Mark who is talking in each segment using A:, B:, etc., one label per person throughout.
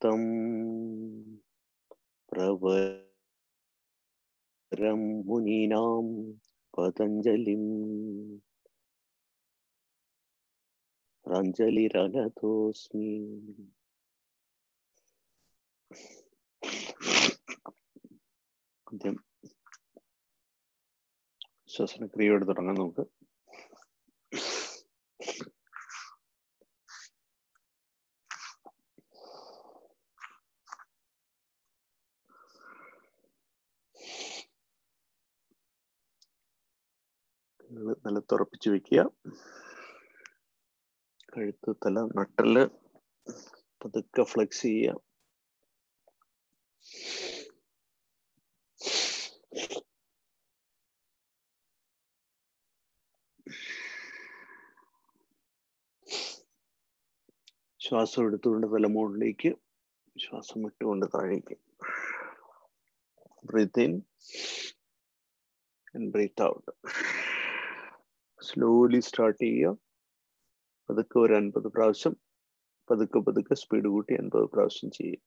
A: തം പ്രവരം മുനീനാം പതഞ്ജലിം പ്രാഞ്ജലിരനതോസ്മി. ആദ്യം ശ്വസനക്രിയയോട് തുടങ്ങാം നമുക്ക്. നിലത്തുറപ്പിച്ച് വെക്കുക. കഴുത്ത് തല നട്ടൽ പതുക്കെ ഫ്ലെക്സ് ചെയ്യുക. ശ്വാസം എടുത്തുകൊണ്ട് തലമുകളിലേക്ക് ശ്വാസം വിട്ടുകൊണ്ട് താഴേക്ക്. Breathe in and breathe out slowly start ചെയ്യുക. പതുക്കെ ഒരു അൻപത് പ്രാവശ്യം പതുക്കെ പതുക്കെ സ്പീഡ് കൂട്ടി അൻപത് പ്രാവശ്യം ചെയ്യുക.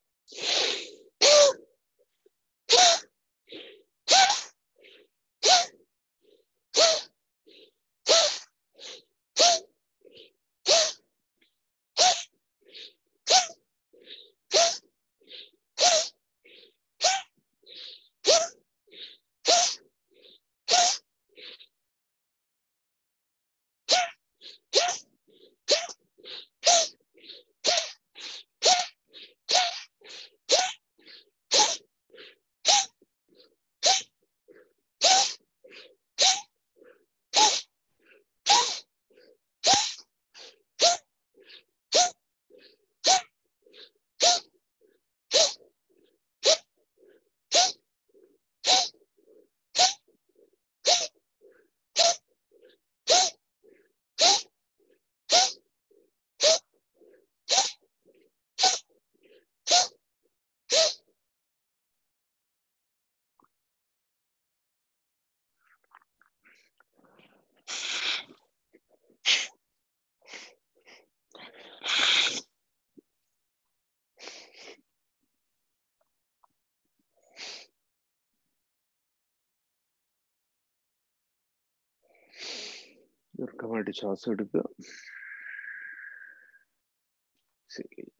A: ദീർഘമായിട്ട് ശ്വാസം എടുക്കുക. ശരി.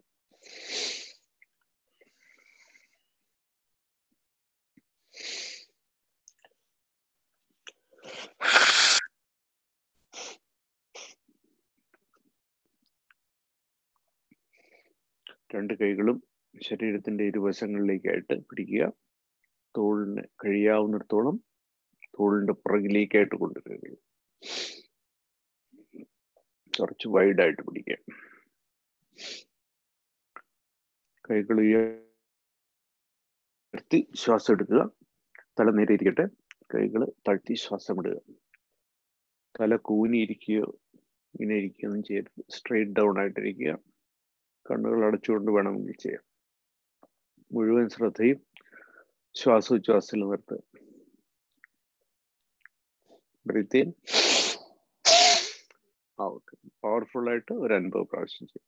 A: രണ്ട് കൈകളും ശരീരത്തിന്റെ ഇരുവശങ്ങളിലേക്കായിട്ട് പിടിക്കുക. തോളിന് കഴിയാവുന്നിടത്തോളം തോളിന്റെ പുറകിലേക്കായിട്ട് കൊണ്ടുവരിക. കുറച്ച് വൈഡായിട്ട് പിടിക്കുക കൈകൾ ഉയർത്തി ശ്വാസം എടുക്കുക. തല നേരെ ഇരിക്കട്ടെ. കൈകൾ താഴ്ത്തി ശ്വാസം ഇടുക. തല കൂനിയിരിക്കുകയോ ഇങ്ങനെ ഇരിക്കുകയൊന്നും ചെയ്യരുത്. സ്ട്രെയിറ്റ് ഡൗൺ ആയിട്ടിരിക്കുക. കണ്ണുകൾ അടച്ചുകൊണ്ട് വേണമെങ്കിൽ ചെയ്യാം. മുഴുവൻ ശ്രദ്ധയും ശ്വാസോച്ഛ്വാസത്തിൽ നിർത്തുക. ബ്രീത്ത് ഔട്ട് പവർഫുൾ ആയിട്ട് ഒരു അൻപത് പ്രാവശ്യം ചെയ്യും.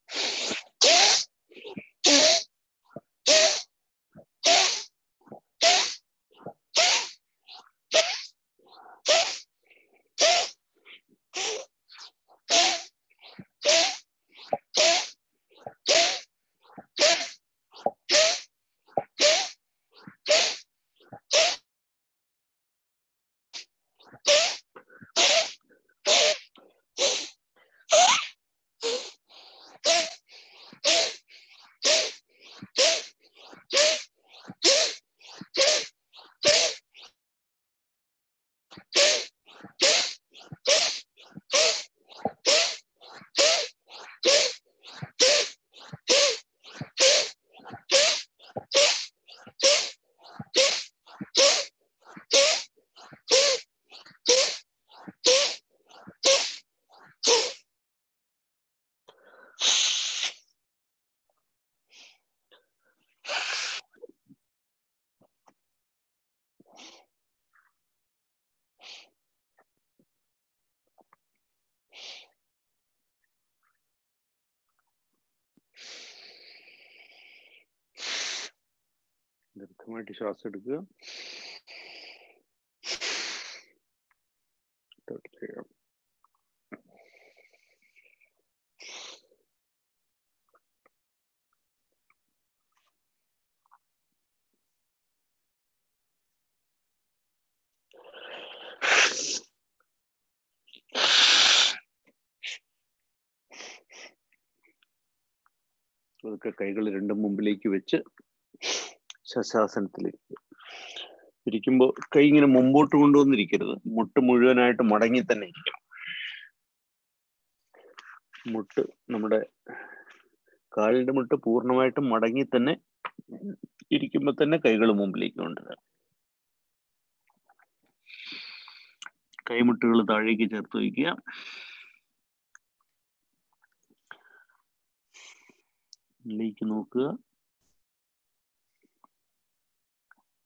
A: ദീർഘമായിട്ട് ശ്വാസം എടുക്കുക. കൈകൾ രണ്ടും മുമ്പിലേക്ക് വെച്ച് ശശാസനത്തിലേക്ക് ഇരിക്കുമ്പോൾ കൈ ഇങ്ങനെ മുമ്പോട്ട് കൊണ്ടുവന്നിരിക്കരുത്. മുട്ട് മുഴുവനായിട്ട് മടങ്ങി തന്നെ ഇരിക്കണം. മുട്ട് നമ്മുടെ കാലിന്റെ മുട്ട് പൂർണമായിട്ടും മടങ്ങി തന്നെ ഇരിക്കുമ്പോൾ തന്നെ കൈകൾ മുമ്പിലേക്ക് കൊണ്ടുവരാം. കൈമുട്ടുകൾ താഴേക്ക് ചേർത്ത് വയ്ക്കുക. ഉള്ളിലേക്ക് നോക്കുക.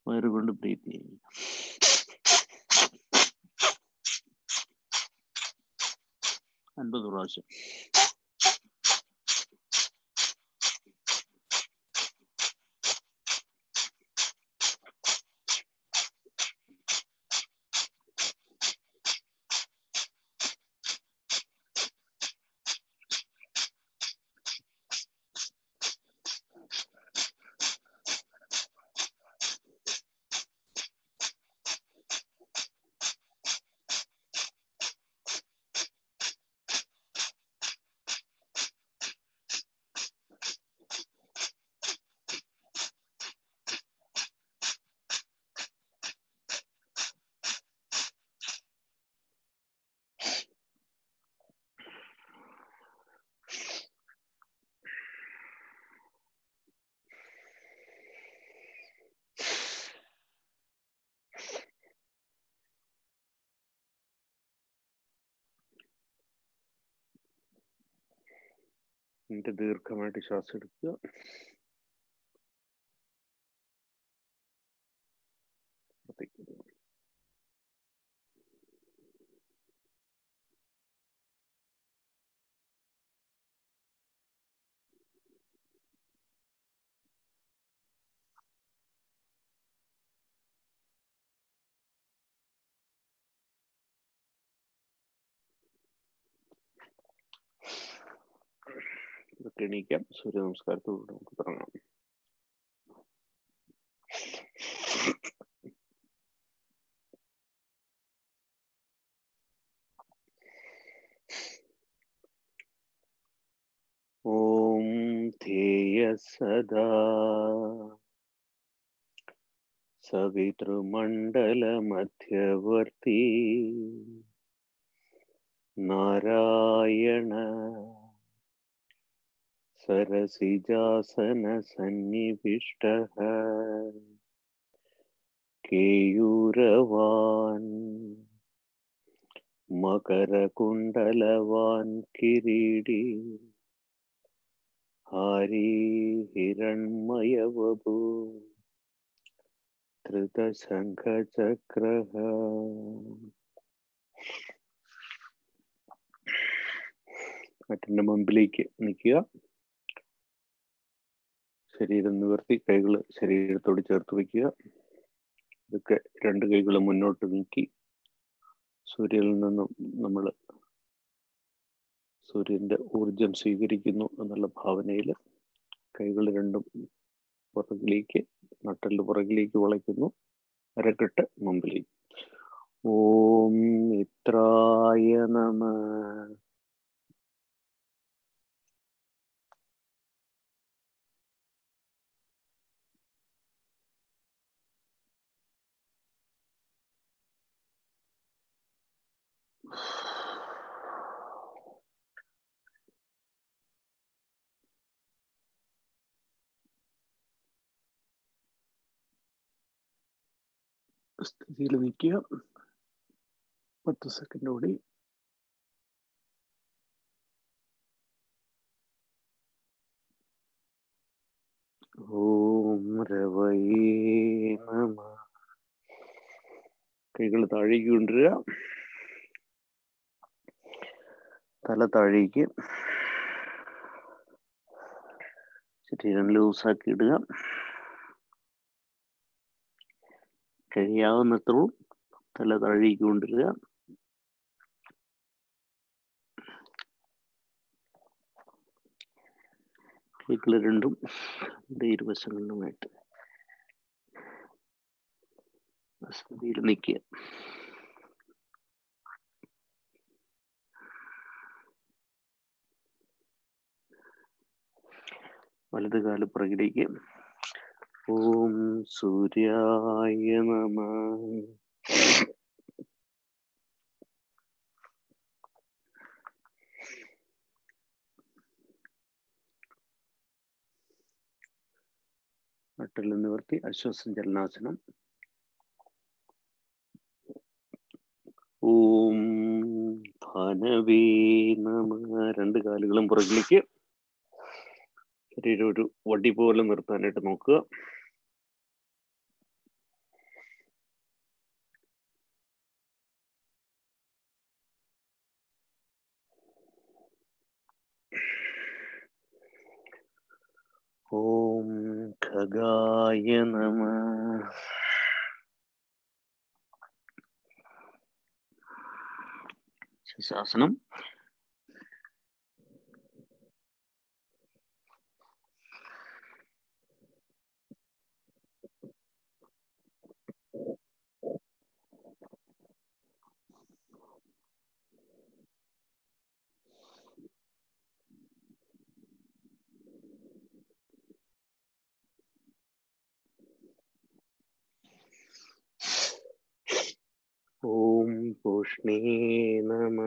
A: വയറുകൊണ്ട് ബ്രീത്ത് ചെയ്യുക അൻപത് പ്രാവശ്യം എന്നിട്ട് ദീർഘമായിട്ട് ശ്വാസം എടുക്കുക എണീക്കാം. സൂര്യ നമസ്കാരത്തോട് നമുക്ക് തുടങ്ങാം. ഓം ധേയ സദാ സവിതൃമണ്ഡല മധ്യവർത്തി നാരായണ सरसिजासनसन्निविष्टः केयूरवान् मकरकुण्डलवान् किरीडी हारीहिरण्मयवभू धृतशङ्खचक्रः अट नमं के ശരീരം നിവർത്തി കൈകൾ ശരീരത്തോട് ചേർത്ത് വയ്ക്കുക. ഇതൊക്കെ രണ്ട് കൈകൾ മുന്നോട്ട് നീക്കി സൂര്യനിൽ നിന്നും നമ്മൾ സൂര്യന്റെ ഊർജം സ്വീകരിക്കുന്നു എന്നുള്ള ഭാവനയിൽ കൈകൾ രണ്ടും പുറകിലേക്ക് നട്ടൽ പുറകിലേക്ക് വളയ്ക്കുന്നു. അരക്കെട്ട് മുമ്പിലേക്ക്. ഓം ഇത്രായ നമ സ്ഥിതിയിൽ നിൽക്കുക പത്ത് സെക്കൻഡ് കൂടി ഓം രവയേ നമ. കൈകൾ താഴേക്ക് കൊണ്ടുവരിക. തല താഴേക്ക്. ശരീരം ലൂസാക്കി ഇടുക. കഴിയാവുന്നത്രയും തല താഴേക്ക് കൊണ്ടുവരിക കൈകൾ രണ്ടും ഇരുവശങ്ങളിലുമായിട്ട് നിൽക്കുക. വലത് കാൽ പുറകിലേക്ക്. ഓം സൂര്യായ നമ. നട്ടിൽ നിവർത്തി അശ്വസം ചലനാസനം ഓം ഭാനവേ നമ. രണ്ട് കാലുകളും പുറകിലേക്ക്. ശരീരം ഒരു വടി പോലെ നിർത്താനായിട്ട് നോക്കുക. ഓം ഖഗായ നമ. ശാസനം. ഓം പുഷ്ണേ നമ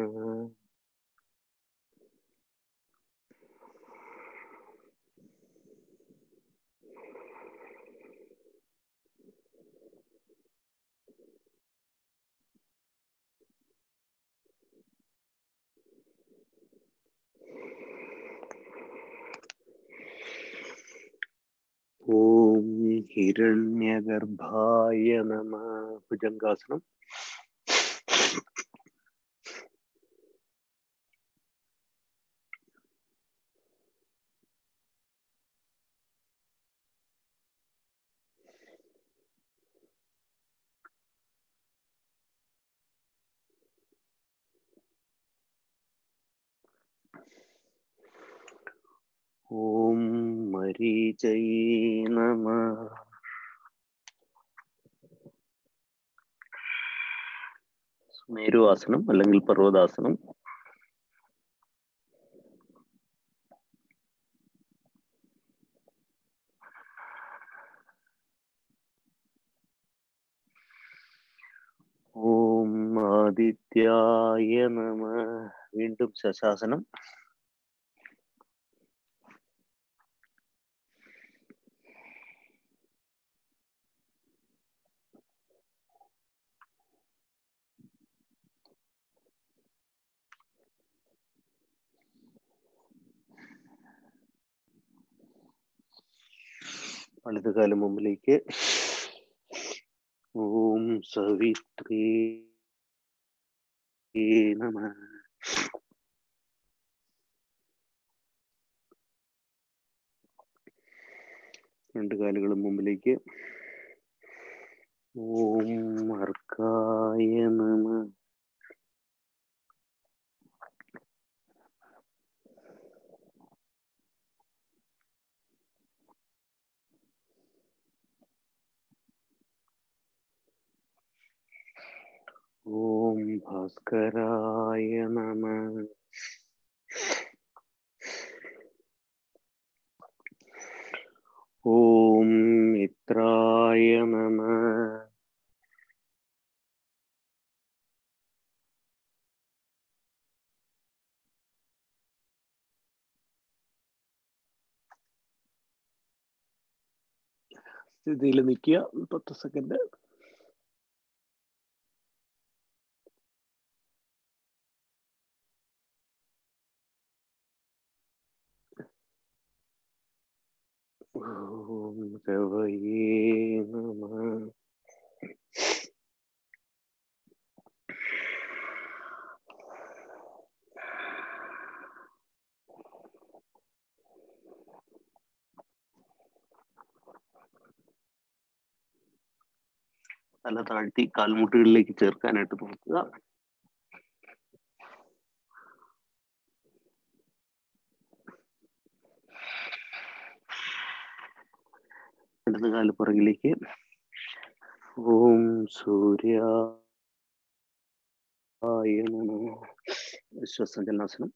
A: ഓം ഹിരണ്യഗർഭായ നമ ഭുജംഗാസനം ഓം മരീചൈ നമ മേരുവാസനം അല്ലെങ്കിൽ പർവതാസനം ഓം ആദിത്യായ നമ വീണ്ടും ശശാസനം വലതുകാലം മുമ്പിലേക്ക്. ഓം സവിത്രീ നമ. രണ്ട് കാലുകളും മുമ്പിലേക്ക്. ഓം അർക്കായ നമ. ഓം ഭാസ്കരായ നമ. ഓം മിത്രായ നമ. സ്ഥിതിയിൽ നിൽക്കുക പത്ത് സെക്കൻഡ് ഓം നമ തല താഴ്ത്തി കാൽമുട്ടുകളിലേക്ക് ചേർക്കാനായിട്ട് നോക്കുക ഇടത് കാൽ പുറകിലേക്ക് ഓം സൂര്യ ശ്വസഞ്ചലനാസനം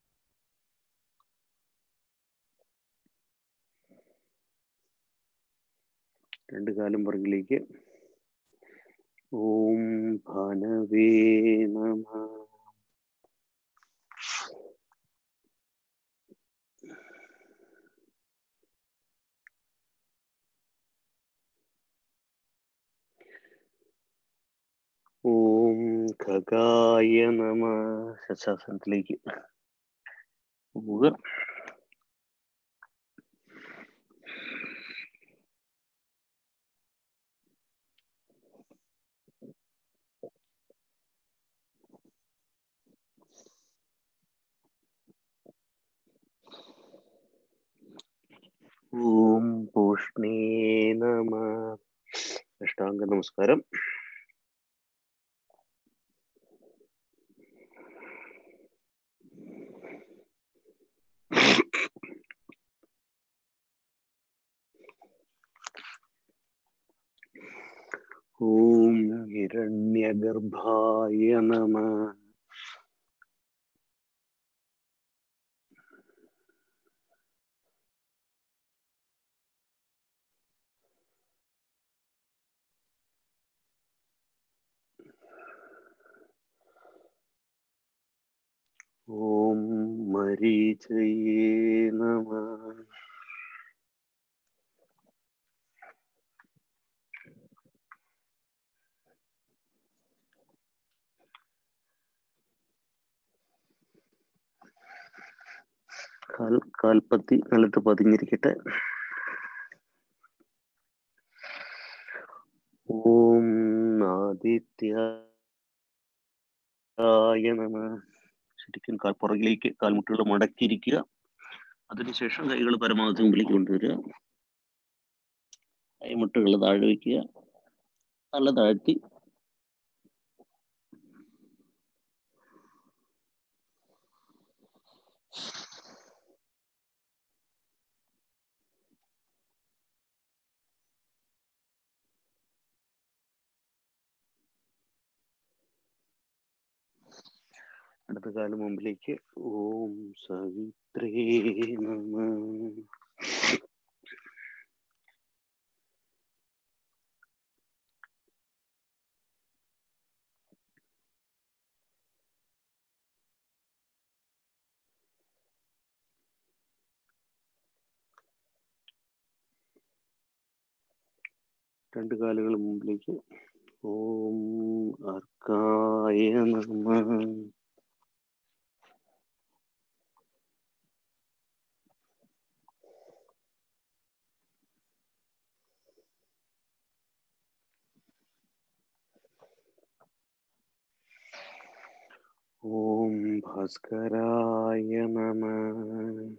A: രണ്ട് കാലും പുറകിലേക്ക്. ഓം ഭാനവേ നമ ഓം ഖഗായ നമ ശശാസനത്തിലേക്ക് പോവുക ഓം പൂഷ്ണേ നമ അഷ്ടാംഗ നമസ്കാരം ഓം ഹിരണ്യഗർഭായ നമ. ഓം മരീചയേ നമ. കാൽ കാൽപ്പത്തി നിലത്ത് പതിഞ്ഞിരിക്കട്ടെ. ഓം ആദിത്യായ നമ. ശരിക്കും കാൽ പുറകിലേക്ക് കാൽമുട്ടുകൾ മടക്കിയിരിക്കുക. അതിനുശേഷം കൈകൾ പരമാവധി മുമ്പിലേക്ക് കൊണ്ടുവരിക. കൈമുട്ടുകൾ താഴെ വയ്ക്കുക. തല താഴ്ത്തി അടുത്ത കാലം മുമ്പിലേക്ക്. ഓം സവിത്രേ നമ. രണ്ട് കാലുകൾ മുമ്പിലേക്ക്. ഓം അർക്കായ നമ. ओम भास्कराय नम।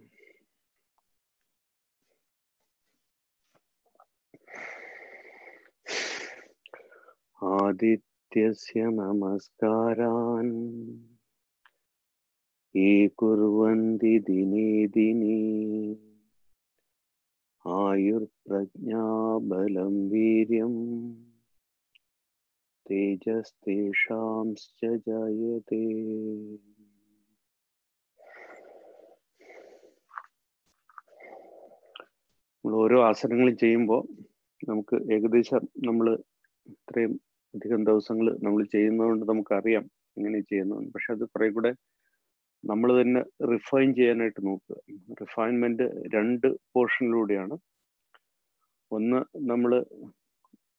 A: आदित्यस्य नमस्कारान्। ये कुर्वन्ति दिने दिने। आयुर्प्रज्ञाबलं वीर्यम्। तेजस्तेषांश्च जायते നമ്മൾ ഓരോ ആസനങ്ങൾ ചെയ്യുമ്പോൾ നമുക്ക് ഏകദേശം നമ്മൾ ഇത്രയും അധികം ദിവസങ്ങൾ നമ്മൾ ചെയ്യുന്നതുകൊണ്ട് നമുക്കറിയാം എങ്ങനെ ചെയ്യുന്നതെന്ന് പക്ഷെ അത് കുറെ കൂടെ നമ്മൾ തന്നെ റിഫൈൻ ചെയ്യാനായിട്ട് നോക്കുക റിഫൈൻമെന്റ് രണ്ട് പോർഷനിലൂടെയാണ് ഒന്ന് നമ്മൾ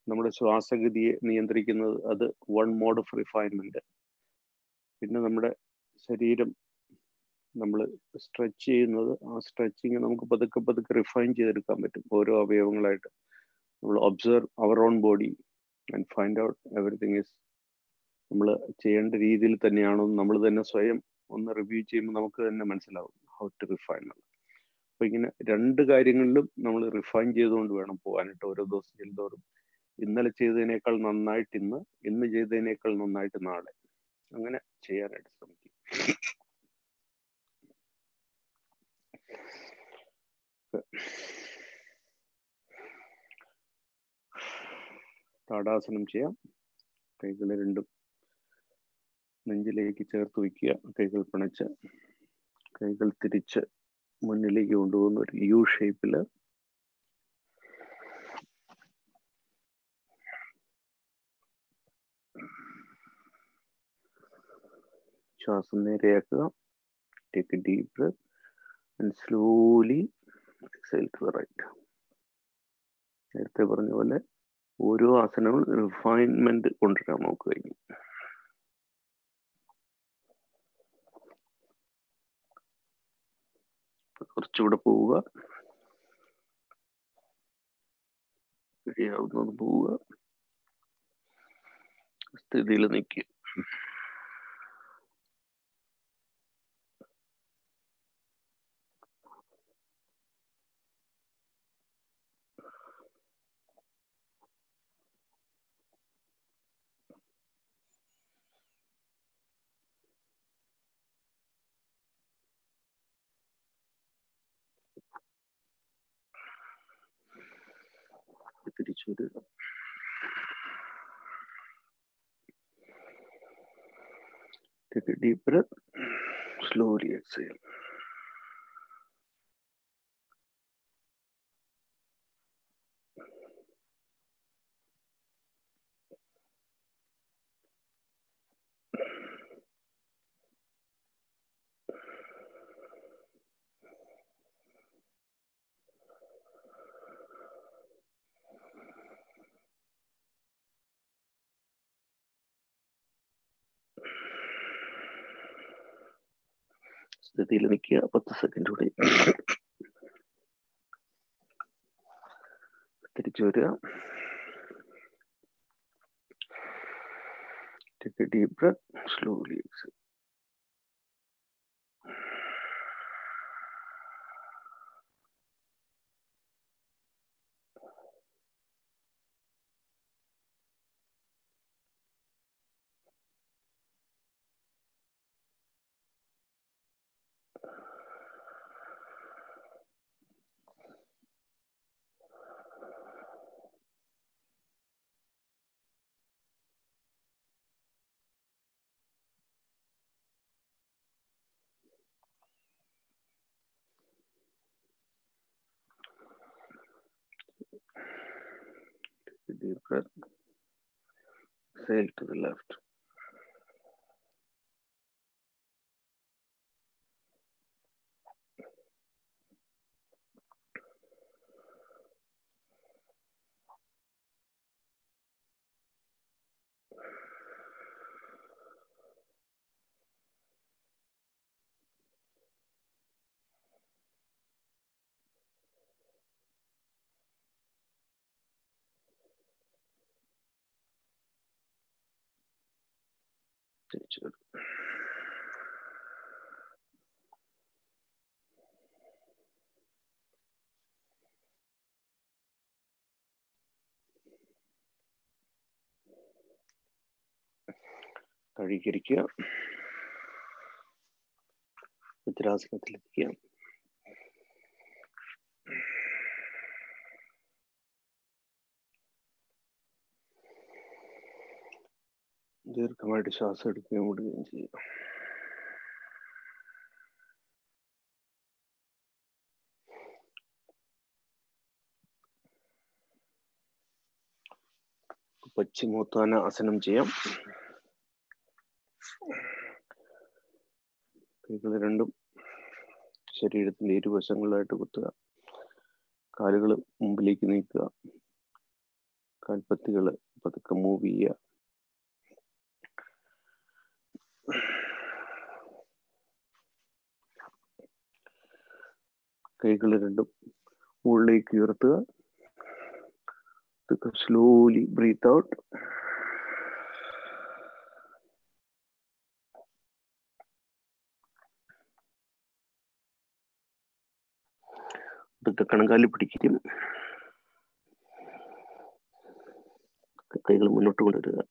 A: നമ്മുടെ ശ്വാസഗതിയെ നിയന്ത്രിക്കുന്നത് അത് വൺ മോഡ് ഓഫ് റിഫൈൻമെന്റ് പിന്നെ നമ്മുടെ ശരീരം നമ്മൾ സ്ട്രെച്ച് ചെയ്യുന്നത് ആ സ്ട്രെച്ചിങ് നമുക്ക് പതുക്കെ പതുക്കെ റിഫൈൻ ചെയ്തെടുക്കാൻ പറ്റും. ഓരോ അവയവങ്ങളായിട്ട് നമ്മൾ observe our own body and find out everything is നമ്മൾ ചെയ്യേണ്ട രീതിയിൽ തന്നെയാണോ നമ്മൾ തന്നെ സ്വയം ഒന്ന് റിവ്യൂ ചെയ്യുമ്പോൾ നമുക്ക് തന്നെ മനസ്സിലാവും ഹൗ ടു റിഫൈൻ എന്നുള്ളത്. അപ്പൊ ഇങ്ങനെ രണ്ട് കാര്യങ്ങളിലും നമ്മൾ റിഫൈൻ ചെയ്തുകൊണ്ട് വേണം പോകാനായിട്ട് ഓരോ ദിവസം ചെല്ലുന്തോറും ഇന്നലെ ചെയ്തതിനേക്കാൾ നന്നായിട്ട് ഇന്ന് ഇന്ന് ചെയ്തതിനേക്കാൾ നന്നായിട്ട് നാളെ. അങ്ങനെ ചെയ്യാനായിട്ട് ശ്രമിക്കും. താടാസനം ചെയ്യാം. കൈകൾ രണ്ടും നെഞ്ചിലേക്ക് ചേർത്ത് വയ്ക്കുക. കൈകൾ പിണച്ച് കൈകൾ തിരിച്ച് മുന്നിലേക്ക് കൊണ്ടുപോകുന്ന ഒരു യു ഷേപ്പിൽ ശ്വാസം നേരെയാക്കുക. Take a deep breath and slowly exhale to right നേരത്തെ പറഞ്ഞ പോലെ ഓരോ ആസനവും റിഫൈൻമെന്റ് കൊണ്ടുവരാൻ നമുക്ക് കഴിഞ്ഞു കുറച്ചുകൂടെ പോവുക. കഴിയാവുന്നത് പോവുക. സ്ഥിതിയിൽ നിൽക്കുക. each other. Take a deep breath, slowly exhale. സ്ഥിതിയിൽ നിൽക്കുക പത്ത് സെക്കൻഡ് കൂടി. തിരിച്ചു വരിക. Take a deep breath, slowly exhale. To the left. തിരിച്ചു വരും കഴുകിയിരിക്കുക മുദ്രാസനത്തിലിരിക്കുക ദീർഘമായിട്ട് ശ്വാസം എടുക്കുകയും വിടുകയും ചെയ്യുക പശ്ചിമോത്താന ആസനം ചെയ്യാം. കൈകൾ രണ്ടും ശരീരത്തിന്റെ ഇരുവശങ്ങളിലായിട്ട് കുത്തുക. കാലുകൾ മുമ്പിലേക്ക് നീക്കുക. കാൽപ്പത്തികൾ പതുക്കെ മൂവ് ചെയ്യുക. കൈകൾ രണ്ടും ഉള്ളിലേക്ക് ഉയർത്തുക. സ്ലോലി ബ്രീത്ത് ഔട്ട് ഇതൊക്കെ കണങ്കാലി പിടിക്കും. കൈകൾ മുന്നോട്ട് കൊണ്ടുവരിക.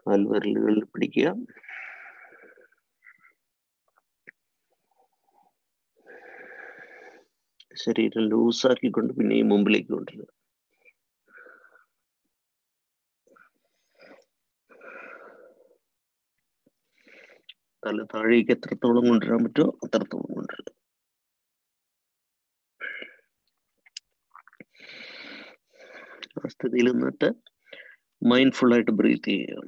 A: കാൽവിരലുകളിൽ പിടിക്കുക. ശരീരം ലൂസാക്കിക്കൊണ്ട് പിന്നെയും മുമ്പിലേക്ക് കൊണ്ടുവരിക. തല താഴേക്ക് എത്രത്തോളം കൊണ്ടുവരാൻ പറ്റുമോ അത്രത്തോളം കൊണ്ടുവരിക. ആ സ്ഥിതിയിൽ നിന്നിട്ട് മൈൻഡ്ഫുൾ ആയിട്ട് ബ്രീത്ത് ചെയ്യുക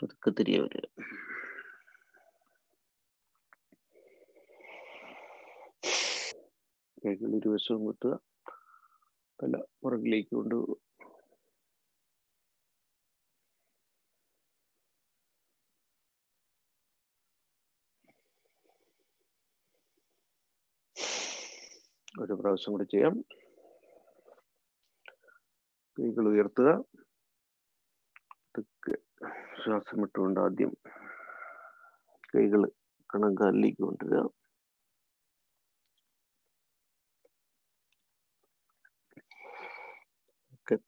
A: പതുക്കെ തിരികെ വരിക കൈകൾ ഇരുവശവും കുത്തുക. തല പുറകിലേക്ക് കൊണ്ടുപോകുക ഒരു പ്രാവശ്യം കൂടി ചെയ്യാം. കൈകൾ ഉയർത്തുക. പതുക്കെ ശ്വാസം ഇട്ടുകൊണ്ട് ആദ്യം കൈകൾ കണങ്കാലിലേക്ക് കൊണ്ടുവരിക.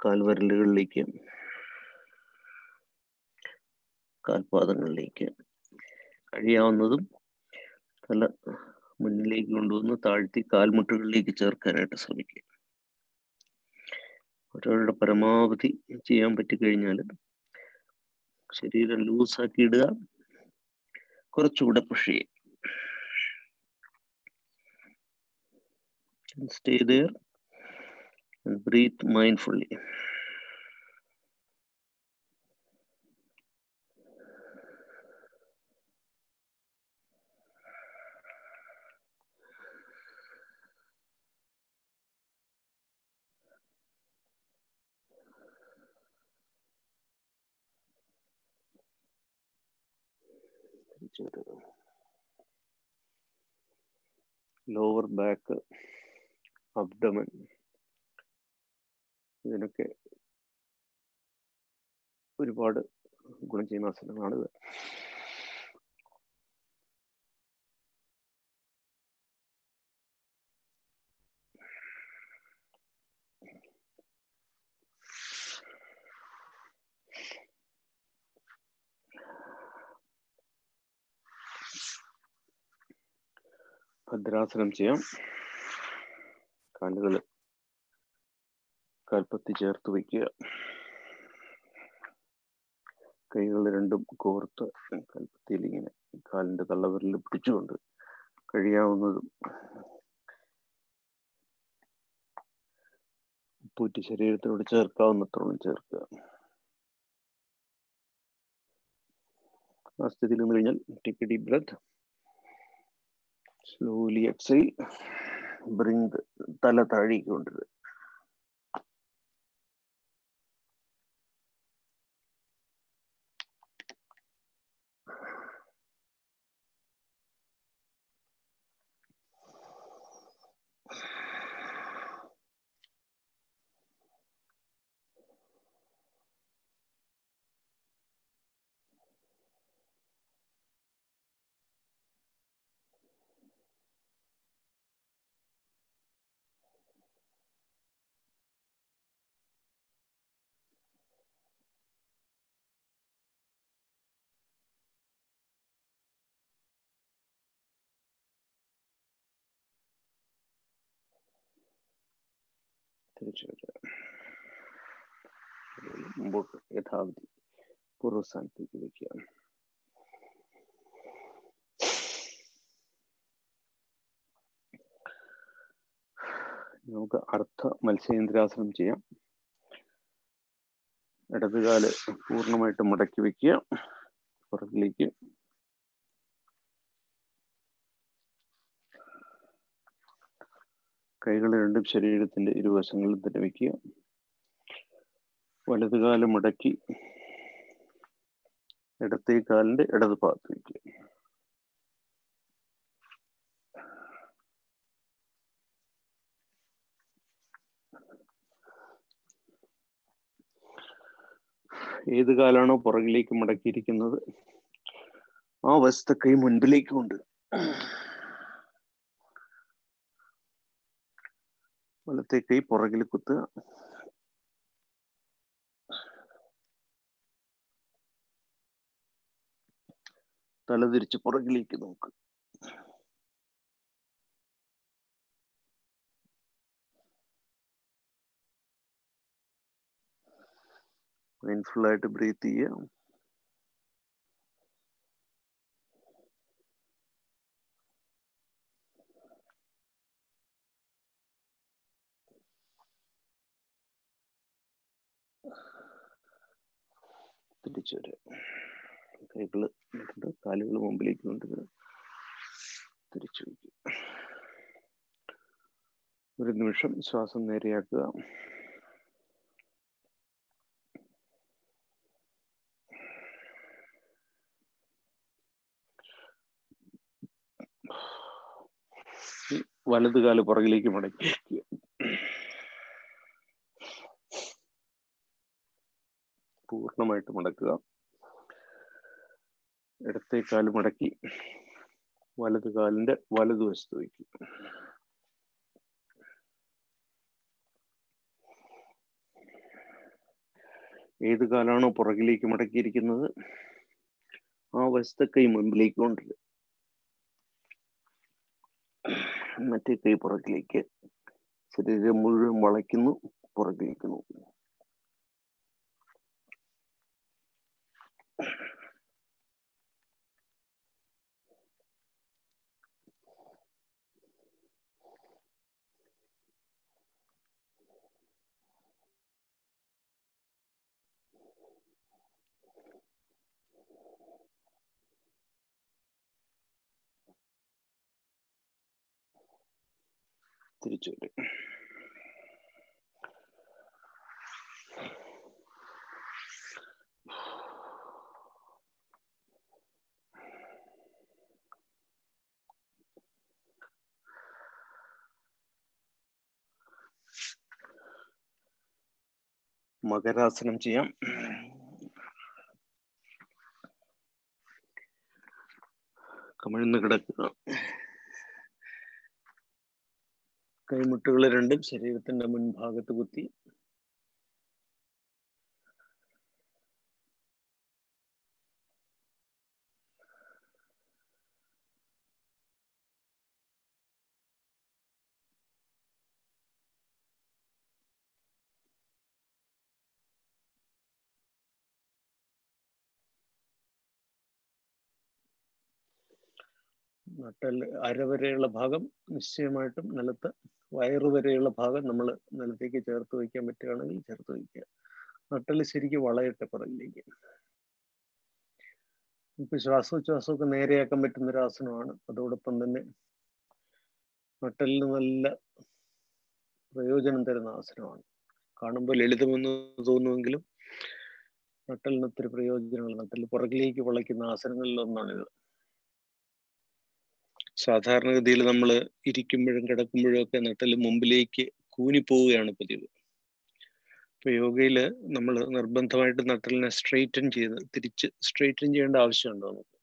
A: കാൽവരലുകളിലേക്ക് കാൽപാദങ്ങളിലേക്ക് കഴിയാവുന്നതും തല മുന്നിലേക്ക് കൊണ്ടുവന്ന് താഴ്ത്തി കാൽമുട്ടുകളിലേക്ക് ചേർക്കാനായിട്ട് ശ്രമിക്കുക. ഒരാളുടെ പരമാവധി ചെയ്യാൻ പറ്റിക്കഴിഞ്ഞാൽ ശരീരം ലൂസാക്കി ഇടുക കുറച്ചുകൂടെ പുഷ് ചെയ്യുക stay there and breathe mindfully. Lower back abdomen ഇതിനൊക്കെ ഒരുപാട് ഗുണം ചെയ്യുന്ന ആസനങ്ങളാണിത് ഭദ്രാസനം ചെയ്യാം. കാലുകൾ കൽപ്പത്തി ചേർത്ത് വയ്ക്കുക. കൈകൾ രണ്ടും കോർത്ത് കൽപ്പത്തിയിൽ ഇങ്ങനെ കാലിന്റെ തള്ളവിരലിൽ പിടിച്ചുകൊണ്ട് കഴിയാവുന്നതും ഉപ്പൂറ്റി ശരീരത്തിനോട് ചേർക്കാവുന്നത്രോളം ചേർക്കുക. ആ സ്ഥിതിയിൽ നിന്ന് കഴിഞ്ഞാൽ take deep breath slowly exhale bring തല താഴേക്ക് കൊണ്ടുവരിക തിരിച്ചു വരിക മുമ്പോട്ട് യഥാവിധി പൂർവസ്ഥാനത്തേക്ക് വയ്ക്കുക നമുക്ക് അർത്ഥ മത്സ്യേന്ദ്രാസനം ചെയ്യാം. ഇടതുകാൽ പൂർണമായിട്ട് മുടക്കി വെക്കുക. പുറകിലേക്ക് കൈകൾ രണ്ടും ശരീരത്തിന്റെ ഇരുവശങ്ങളിലും തന്നെ വയ്ക്കുക വലതുകാലം മുടക്കി ഇടത്തേ കാലിന്റെ ഇടത് ഭാഗത്ത് വയ്ക്കുക. ഏത് കാലാണോ പുറകിലേക്ക് മടക്കിയിരിക്കുന്നത്? ആ വശത്തെ കൈ മുൻപിലേക്ക് കൊണ്ട് വലത്തെ കൈ പുറകിൽ കുത്തുക തലതിരിച്ച് പുറകിലേക്ക് നോക്ക്. മൈൻഡ്ഫുള്ളായിട്ട് ബ്രീത്ത് ചെയ്യുക. തിരിച്ചു വരിക കൈകൾ കാലുകൾ മുമ്പിലേക്ക് കൊണ്ടുവരിക തിരിച്ചു വയ്ക്കുക ഒരു നിമിഷം ശ്വാസം നേരെയാക്കുക. വലത് കാൽ പുറകിലേക്ക് മടക്കി പൂർണമായിട്ട് മടക്കുക. ഇടത്തെ കാൽ മടക്കി വലത് കാലിന്റെ വലതുവശത്ത് വയ്ക്കുക. ഏത് കാലാണോ പുറകിലേക്ക് മടക്കിയിരിക്കുന്നത് ആ വശത്തെ കൈ മുൻപിലേക്ക് കൊണ്ടുവരിക. മറ്റേ കൈ പുറകിലേക്ക് ശരീരം മുഴുവൻ വളയ്ക്കുന്നു പുറകിലേക്ക് തിരിച്ചു വരും മകരാസനം ചെയ്യാം. കമിഴ്ന്ന് കിടക്കുക. കൈമുട്ടുകൾ രണ്ടും ശരീരത്തിന്റെ മുൻഭാഗത്ത് കുത്തി നട്ടൽ അരവരെയുള്ള ഭാഗം നിശ്ചയമായിട്ടും നിലത്ത് വയറ് വരെയുള്ള ഭാഗം നമ്മൾ നിലത്തേക്ക് ചേർത്ത് വയ്ക്കാൻ പറ്റുകയാണെങ്കിൽ ചേർത്ത് വയ്ക്കുക. നട്ടൽ ശരിക്കും വളയട്ടെ പുറകിലേക്ക്. ഇപ്പൊ ശ്വാസോച്ഛ്വാസമൊക്കെ നേരെയാക്കാൻ പറ്റുന്ന ഒരു ആസനമാണ്. അതോടൊപ്പം തന്നെ നട്ടലിന് നല്ല പ്രയോജനം തരുന്ന ആസനമാണ്. കാണുമ്പോൾ ലളിതമെന്ന് തോന്നുമെങ്കിലും നട്ടലിന് ഒത്തിരി പ്രയോജനങ്ങൾ നട്ടൽ പുറകിലേക്ക് വളയ്ക്കുന്ന ആസനങ്ങളിൽ ഒന്നാണിത് സാധാരണഗതിയിൽ നമ്മൾ ഇരിക്കുമ്പോഴും കിടക്കുമ്പോഴും ഒക്കെ നട്ടൽ മുമ്പിലേക്ക് കൂനിപ്പോവുകയാണ് പതിവ്. ഇപ്പൊ യോഗയിൽ നമ്മൾ നിർബന്ധമായിട്ട് നട്ടലിനെ സ്ട്രെയിറ്റൻ ചെയ്ത് തിരിച്ച് സ്ട്രെയിറ്റൻ ചെയ്യേണ്ട ആവശ്യമുണ്ട് നമുക്ക്?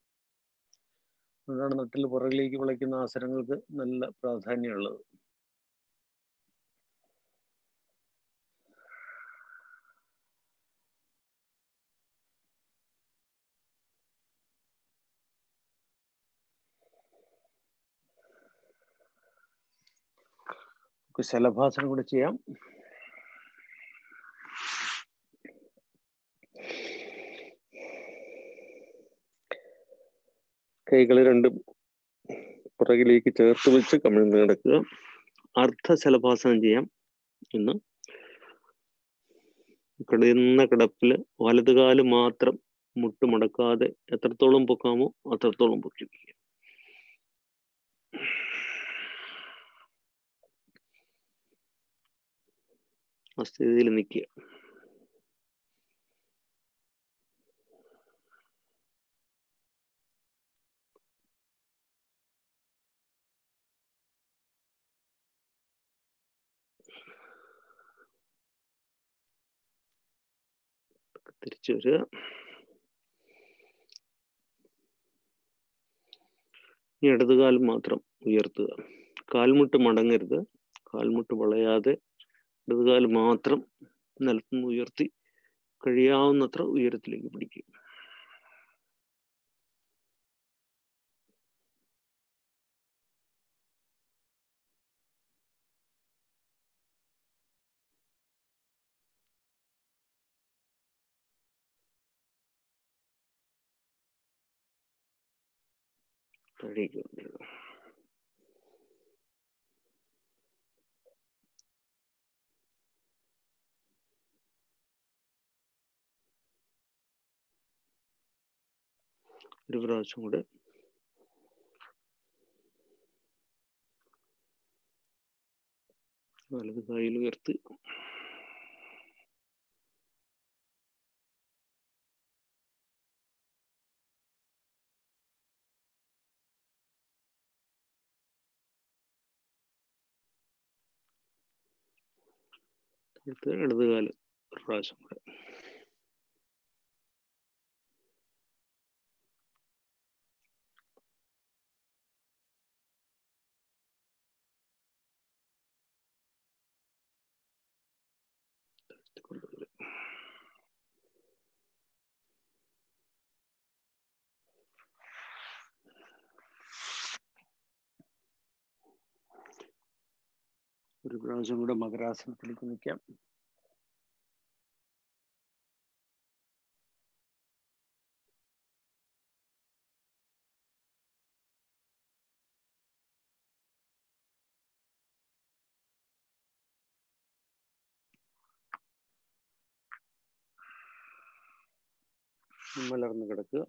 A: അതുകൊണ്ടാണ് നട്ടിൽ പുറകിലേക്ക് വിളയ്ക്കുന്ന ആസനങ്ങൾക്ക് നല്ല പ്രാധാന്യമുള്ളത്. നമുക്ക് ശലഭാസനം കൂടെ ചെയ്യാം. കൈകൾ രണ്ടും പുറകിലേക്ക് ചേർത്ത് വെച്ച് കമിഴ്ന്ന് കിടക്കുക. അർദ്ധ ശലഭാസനം ചെയ്യാം ഇന്ന് കിടന്ന കിടപ്പിൽ വലതുകാൽ മാത്രം മുട്ടുമടക്കാതെ എത്രത്തോളം പൊക്കാമോ അത്രത്തോളം പൊക്കി ആ സ്ഥിതിയിൽ നിൽക്കുക. തിരിച്ചു വരിക. ഈ ഇടതുകാലം മാത്രം ഉയർത്തുക. കാൽമുട്ട് മടങ്ങരുത്. കാൽമുട്ട് വളയാതെ ഇടതുകാലം മാത്രം നിലത്തുനിന്ന് ഉയർത്തി കഴിയാവുന്നത്ര ഉയരത്തിലേക്ക് പിടിക്കുക താഴേക്ക് ഒരു പ്രാവശ്യം കൂടെ. വലത് കായിൽ ഉയർത്ത്. ഇടത് കാൽ പ്രാവശ്യം കൂടെ. ഒരു പ്രാവശ്യം കൂടെ മകരാസനത്തിലേക്ക് നിൽക്കാം. മലർന്നു കിടക്കുക.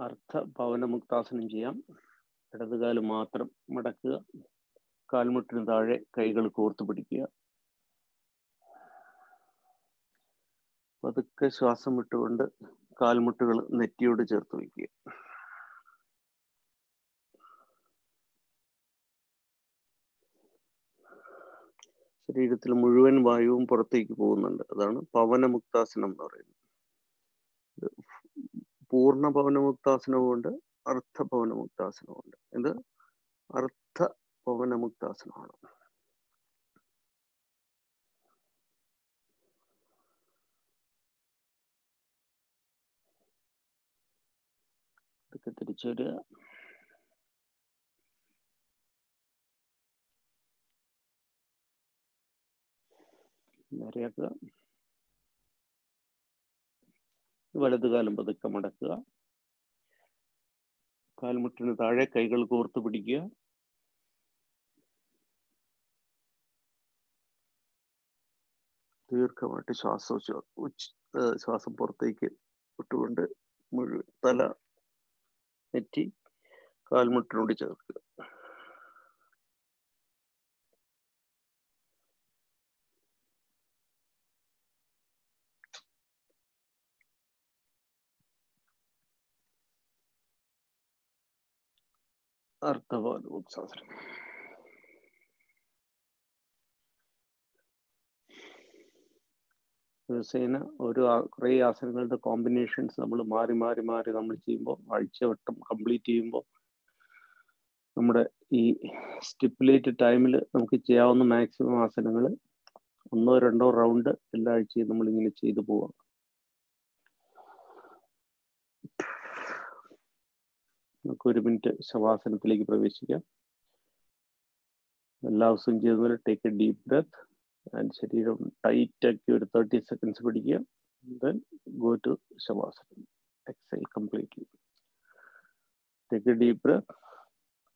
A: അർത്ഥ ഭവനമുക്താസനം ചെയ്യാം. ഇടതുകാൽ മാത്രം മടക്കുക. കാൽമുട്ടിന് താഴെ കൈകൾ കോർത്തു പിടിക്കുക. പതുക്കെ ശ്വാസം വിട്ടുകൊണ്ട് കാൽമുട്ടുകൾ നെറ്റിയോട് ചേർത്ത് വയ്ക്കുക. ശരീരത്തിൽ മുഴുവൻ വായുവും പുറത്തേക്ക് പോകുന്നുണ്ട്. അതാണ് പവനമുക്താസനം എന്ന് പറയുന്നത്. പൂർണ പവനമുക്താസനവുമുണ്ട് അർത്ഥ പവനമുക്താസനവുമുണ്ട് ഇത് അർത്ഥ പവനമുക്താസനമാണ് ഇതൊക്കെ തിരിച്ചു വലതുകാലം പതുക്കെ മടക്കുക. കാൽമുട്ടിന് താഴെ കൈകൾ കോർത്ത് പിടിക്കുക. ദീർഘമായിട്ട് ശ്വാസം ശ്വാസം പുറത്തേക്ക് വിട്ടുകൊണ്ട് മുഴുവൻ തല നെറ്റി കാൽമുട്ടിനോട് ചേർക്കുക. അർത്ഥബോധോത്സാസനം ദിവസേന ഒരു കുറേ ആസനങ്ങളുടെ കോമ്പിനേഷൻസ് നമ്മൾ മാറി മാറി മാറി നമ്മൾ ചെയ്യുമ്പോൾ ആഴ്ചവട്ടം കംപ്ലീറ്റ് ചെയ്യുമ്പോൾ നമ്മുടെ ഈ സ്റ്റിപ്പുലേറ്റ് ടൈമിൽ നമുക്ക് ചെയ്യാവുന്ന മാക്സിമം ആസനങ്ങൾ ഒന്നോ രണ്ടോ റൗണ്ട് എല്ലാ ആഴ്ചയും നമ്മൾ ഇങ്ങനെ ചെയ്തു പോവാം. നമുക്ക് ഒരു മിനിറ്റ് ശവാസനത്തിലേക്ക് പ്രവേശിക്കാം. എല്ലാ ദിവസവും ചെയ്തതുപോലെ take a deep breath and ശരീരം ടൈറ്റ് ആക്കി ഒരു തേർട്ടി സെക്കൻഡ്സ് പിടിക്കുക. Then go to ശവാസനം. Exhale completely take a deep breath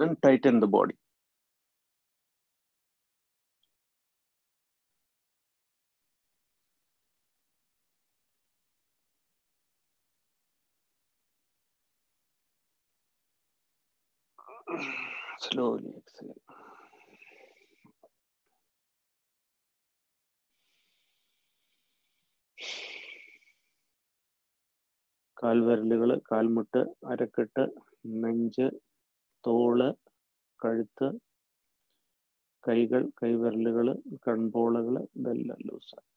A: and tighten the body Slowly exhale. കാൽവിരലുകൾ കാൽമുട്ട് അരക്കെട്ട് നെഞ്ച് തോൾ കഴുത്ത് കൈകൾ കൈവിരലുകൾ കൺപോളകൾ ഇതെല്ലാം ലൂസാക്കുക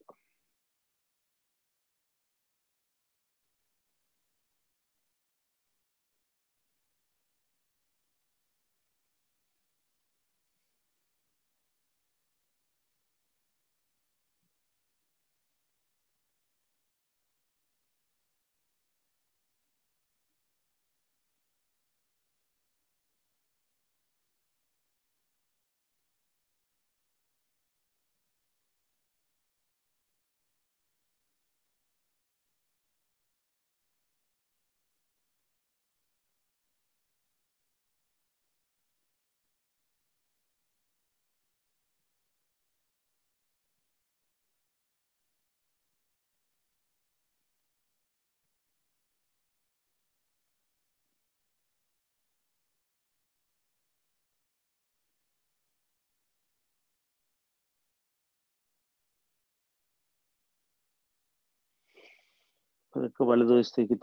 A: Kabbala'da özdeki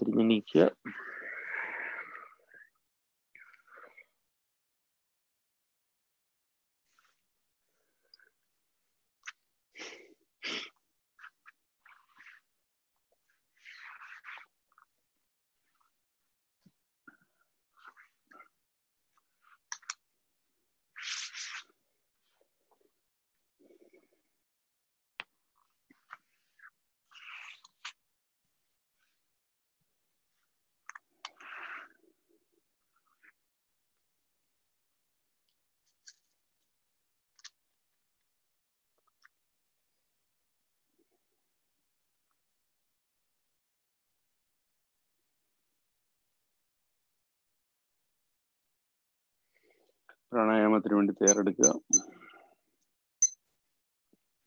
A: പ്രാണായാമത്തിന് വേണ്ടി തയ്യാറെടുക്കുക.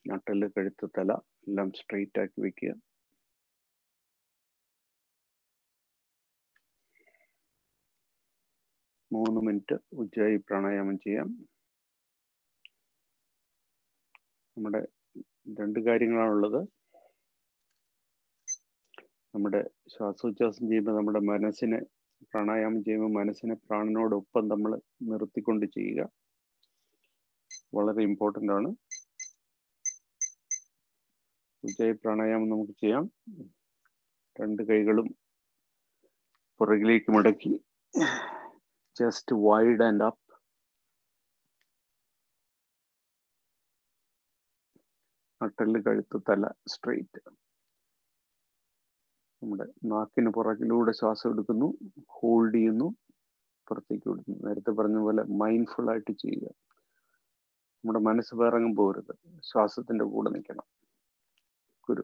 A: നട്ടൽ കഴുത്ത് തല എല്ലാം സ്ട്രെയിറ്റ് ആക്കി വെക്കുക. മൂന്ന് മിനിറ്റ് ഉച്ചയായി പ്രാണായാമം ചെയ്യാം. നമ്മുടെ രണ്ട് കാര്യങ്ങളാണുള്ളത്. നമ്മുടെ ശ്വാസോച്ഛ്വാസം ചെയ്യുമ്പോൾ നമ്മുടെ മനസ്സിനെ പ്രാണായാമം ചെയ്യുമ്പോൾ മനസ്സിനെ പ്രാണനോടൊപ്പം നമ്മൾ നിർത്തിക്കൊണ്ട് ചെയ്യുക. വളരെ ഇമ്പോർട്ടന്റ് ആണ്. ഉജ്ജായി പ്രാണായാമം നമുക്ക് ചെയ്യാം. രണ്ട് കൈകളും പുറകിലേക്ക് മടക്കി ജസ്റ്റ് വൈഡ് ആൻഡ് അപ്പ് നട്ടൽ കഴുത്ത് തല സ്ട്രെയിറ്റ് നമ്മുടെ നാക്കിന് പുറകിലൂടെ ശ്വാസം എടുക്കുന്നു ഹോൾഡ് ചെയ്യുന്നു പുറത്തേക്ക് വിടുന്നു നേരത്തെ പറഞ്ഞ പോലെ മൈൻഡ്ഫുൾ ആയിട്ട് ചെയ്യുക. നമ്മുടെ മനസ്സ് വേറെങ്ങും പോകരുത് ശ്വാസത്തിന്റെ കൂടെ നിൽക്കണം. ഗുരു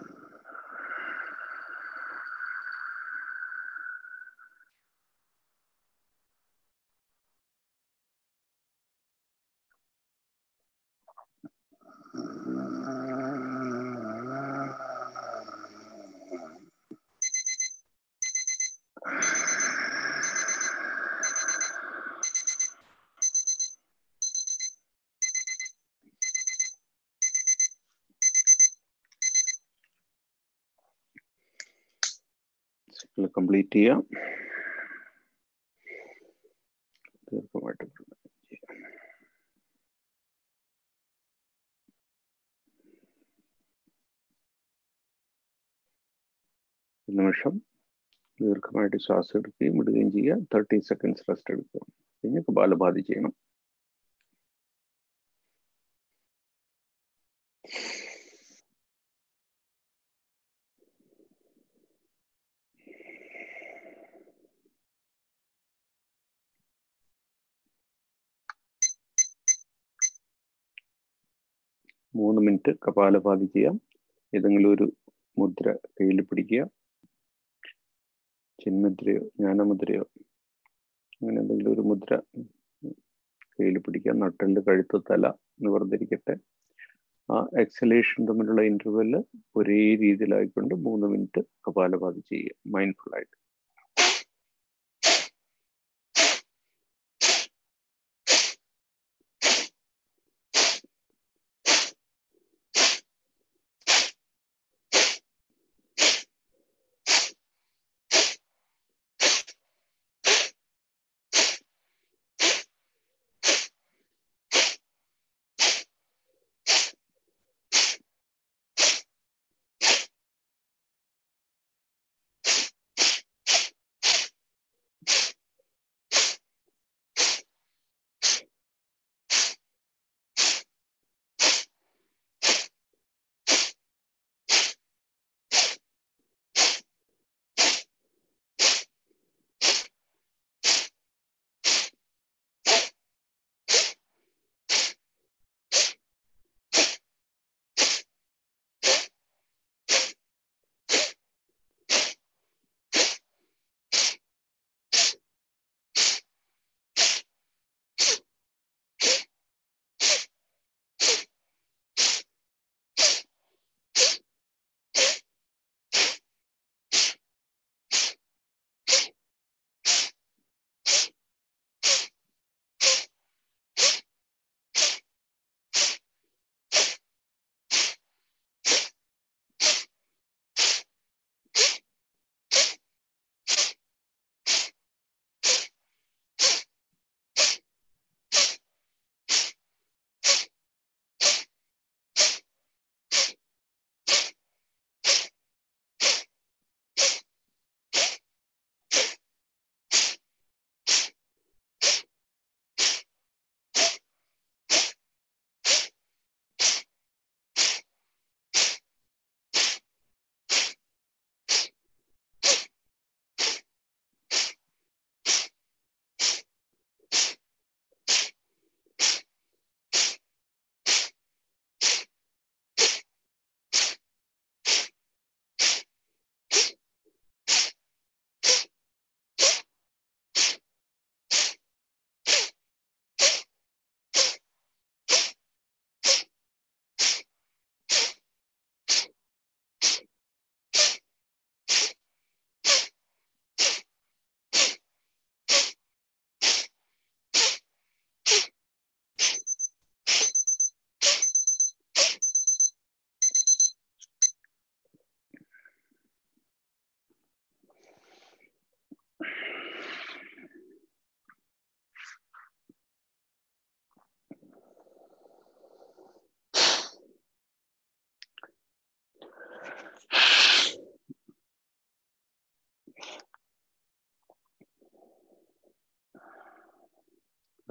A: സൈക്കിൾ കംപ്ലീറ്റ് ചെയ്യാം. ദീർഘമായിട്ട് നിമിഷം ദീർഘമായിട്ട് ശ്വാസം എടുക്കുകയും വിടുകയും ചെയ്യുക തേർട്ടി സെക്കൻഡ്സ് റെസ്റ്റ് എടുക്കുക. കഴിഞ്ഞ് കപാലഭാതി ചെയ്യണം. മൂന്ന് മിനിറ്റ് കപാലഭാതി ചെയ്യാം. ഏതെങ്കിലും ഒരു മുദ്ര കയ്യിൽ പിടിക്കുക. ചിന്മുദ്രയോ ജ്ഞാനമുദ്രയോ അങ്ങനെ എന്തെങ്കിലും ഒരു മുദ്ര കയ്യിൽ പിടിക്കുക. നട്ടൽ കഴുത്ത് തല നിവർന്നിരിക്കട്ടെ ആ എക്സലേഷൻ തമ്മിലുള്ള ഇന്റർവെൽ ഒരേ രീതിയിലായിക്കൊണ്ട് മൂന്ന് മിനിറ്റ് കപാലഭാതി ചെയ്യുക. മൈൻഡ്ഫുൾ ആയിട്ട്.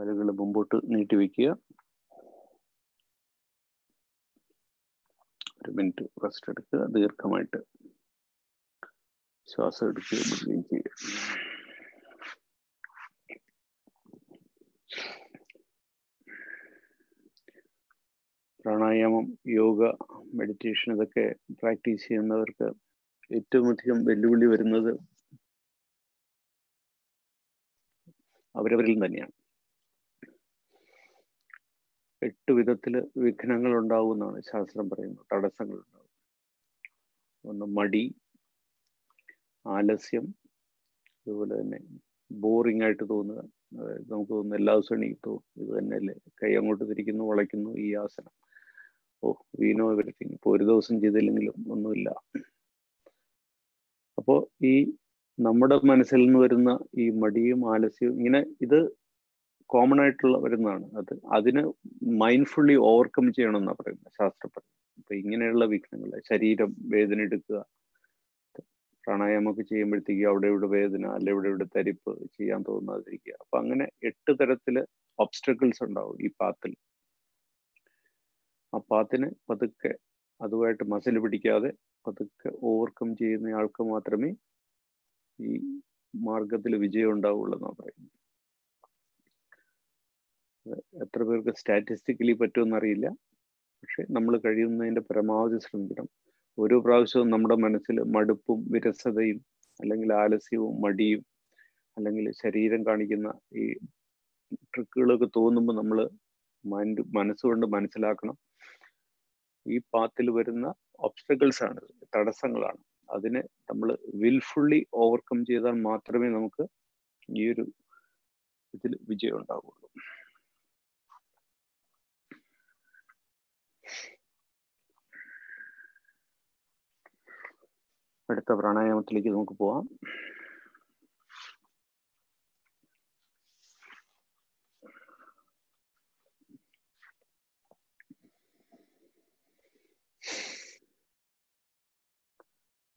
A: കാലുകൾ മുമ്പോട്ട് നീട്ടി വയ്ക്കുക ഒരു മിനിറ്റ് റെസ്റ്റ് എടുക്കുക. ദീർഘമായിട്ട് ശ്വാസം എടുക്കുകയും ചെയ്യുക. പ്രാണായാമം യോഗ മെഡിറ്റേഷൻ ഇതൊക്കെ പ്രാക്ടീസ് ചെയ്യുന്നവർക്ക് ഏറ്റവും അധികം വെല്ലുവിളി വരുന്നത് അവരവരിൽ തന്നെയാണ് എട്ട് വിധത്തിൽ വിഘ്നങ്ങൾ ഉണ്ടാവുമെന്നാണ് ശാസ്ത്രം പറയുന്നത്. തടസ്സങ്ങൾ ഉണ്ടാവും ഒന്ന് മടി ആലസ്യം അതുപോലെ തന്നെ ബോറിംഗ് ആയിട്ട് തോന്നുക. അതായത് നമുക്ക് തോന്നുന്നു എല്ലാ ദിവസവും തോന്നും ഇത് തന്നെയല്ലേ? കൈ അങ്ങോട്ട് തിരിക്കുന്നു വളയ്ക്കുന്നു ഈ ആസനം. ഓ വീനോ എവരിത്തിങ് ഇപ്പോൾ ഒരു ദിവസം ചെയ്തില്ലെങ്കിലും ഒന്നുമില്ല. അപ്പോൾ ഈ നമ്മുടെ മനസ്സിൽ നിന്ന് വരുന്ന ഈ മടിയും ആലസ്യവും ഇങ്ങനെ ഇത് കോമൺ ആയിട്ടുള്ള വരുന്നതാണ്. അത് അതിന് മൈൻഡ്ഫുള്ളി ഓവർകം ചെയ്യണം എന്നാണ് പറയുന്നത് ശാസ്ത്രപരം. അപ്പൊ ഇങ്ങനെയുള്ള വിഘ്നങ്ങൾ ശരീരം വേദന എടുക്കുക പ്രാണായാമൊക്കെ ചെയ്യുമ്പോഴത്തേക്ക് അവിടെ ഇവിടെ വേദന അല്ലെ ഇവിടെ ഇവിടെ തരിപ്പ് ചെയ്യാൻ തോന്നാതിരിക്കുക. അപ്പൊ അങ്ങനെ എട്ട് തരത്തിൽ ഒബ്സ്റ്റക്കിൾസ് ഉണ്ടാവും ഈ പാത്തിൽ. ആ പാത്തിന് പതുക്കെ അതുമായിട്ട് മസിൽ പിടിക്കാതെ പതുക്കെ ഓവർകം ചെയ്യുന്ന ആൾക്ക് മാത്രമേ ഈ മാർഗത്തിൽ വിജയം ഉണ്ടാവുള്ളൂ എന്നാണ് പറയുന്നത്. എത്ര പേർക്ക് സ്റ്റാറ്റിസ്റ്റിക്കലി പറ്റുമെന്നറിയില്ല പക്ഷെ നമ്മൾ കഴിയുന്നതിന്റെ പരമാവധി ശ്രമിക്കണം. ഓരോ പ്രാവശ്യവും നമ്മുടെ മനസ്സിൽ മടുപ്പും വിരസതയും അല്ലെങ്കിൽ ആലസ്യവും മടിയും അല്ലെങ്കിൽ ശരീരം കാണിക്കുന്ന ഈ ട്രിക്കുകളൊക്കെ തോന്നുമ്പോൾ നമ്മൾ മൈൻഡ് മനസ്സുകൊണ്ട് മനസ്സിലാക്കണം. ഈ പാത്തിൽ വരുന്ന ഒബ്സ്റ്റക്കിൾസ് ആണ് തടസ്സങ്ങളാണ്. അതിനെ നമ്മൾ വിൽഫുള്ളി ഓവർകം ചെയ്താൽ മാത്രമേ നമുക്ക് ഈ ഒരു ഇതിൽ വിജയം ഉണ്ടാവുള്ളൂ അടുത്ത പ്രാണായാമത്തിലേക്ക് നമുക്ക് പോവാം.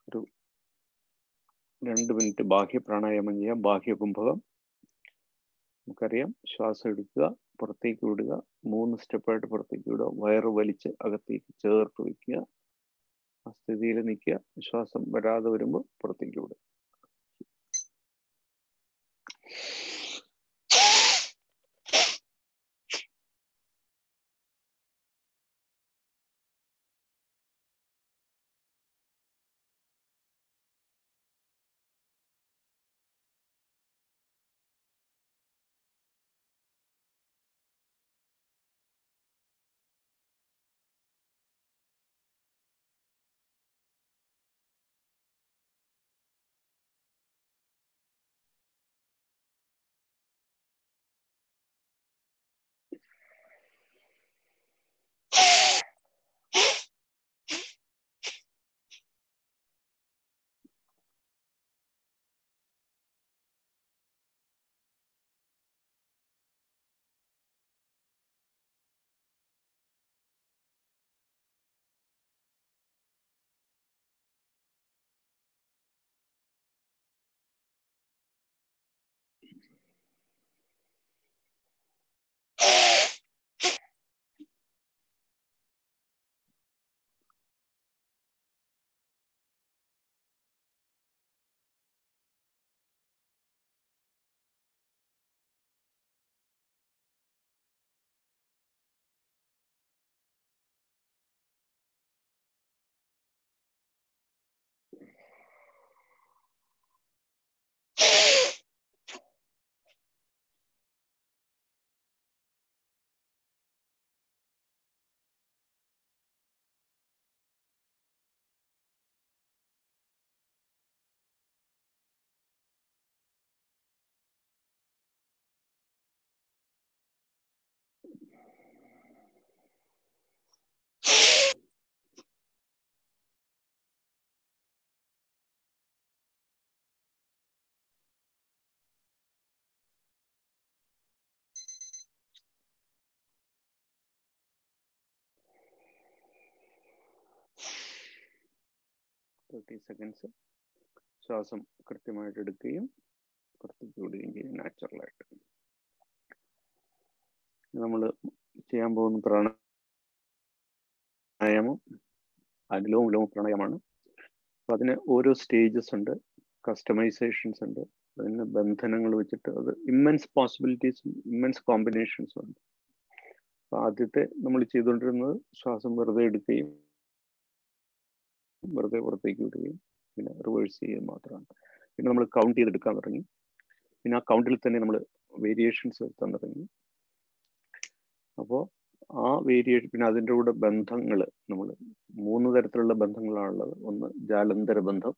A: ഒരു രണ്ട് മിനിറ്റ് ബാഹ്യ പ്രാണായാമം ചെയ്യാം. ബാഹ്യ കുംഭകം. നമുക്കറിയാം ശ്വാസം എടുക്കുക പുറത്തേക്ക് വിടുക മൂന്ന് സ്റ്റെപ്പായിട്ട് പുറത്തേക്ക് വിടുക. വയറ് വലിച്ച് അകത്തേക്ക് ചേർത്ത് വയ്ക്കുക. ആ സ്ഥിതിയിൽ നിൽക്കുക. ശ്വാസം വരാതെ വരുമ്പോൾ പുറത്തേക്ക് വിടുക. തേർട്ടി സെക്കൻഡ്സ് ശ്വാസം കൃത്യമായിട്ട് എടുക്കുകയും പുറത്തേക്ക് വിടുകയും ചെയ്യും നാച്ചുറലായിട്ട് നമ്മൾ ചെയ്യാൻ പോകുന്ന പ്രാണായാമം അനുലോമ വിലോമ പ്രാണായാമമാണ്. അപ്പം അതിന് ഓരോ സ്റ്റേജസ് ഉണ്ട് കസ്റ്റമൈസേഷൻസ് ഉണ്ട്. അതിന് ബന്ധനങ്ങൾ വെച്ചിട്ട് അത് ഇമ്മൻസ് പോസിബിലിറ്റീസും ഇമ്മൻസ് കോമ്പിനേഷൻസും ഉണ്ട്. അപ്പം ആദ്യത്തെ നമ്മൾ ചെയ്തുകൊണ്ടിരുന്നത് ശ്വാസം വെറുതെ എടുക്കുകയും വെറുതെ പുറത്തേക്ക് വിടുകയും പിന്നെ റിവേഴ്സ് ചെയ്യുകയും മാത്രമാണ്. പിന്നെ നമ്മൾ കൗണ്ട് ചെയ്തെടുക്കാൻ തുടങ്ങി. പിന്നെ ആ കൗണ്ടിൽ തന്നെ നമ്മൾ വേരിയേഷൻസ് വരുത്താൻ തുടങ്ങി. അപ്പോൾ ആ വേരിയേഷൻ പിന്നെ അതിന്റെ കൂടെ ബന്ധങ്ങൾ നമ്മൾ മൂന്ന് തരത്തിലുള്ള ബന്ധങ്ങളാണുള്ളത്. ഒന്ന് ജാലന്തര ബന്ധം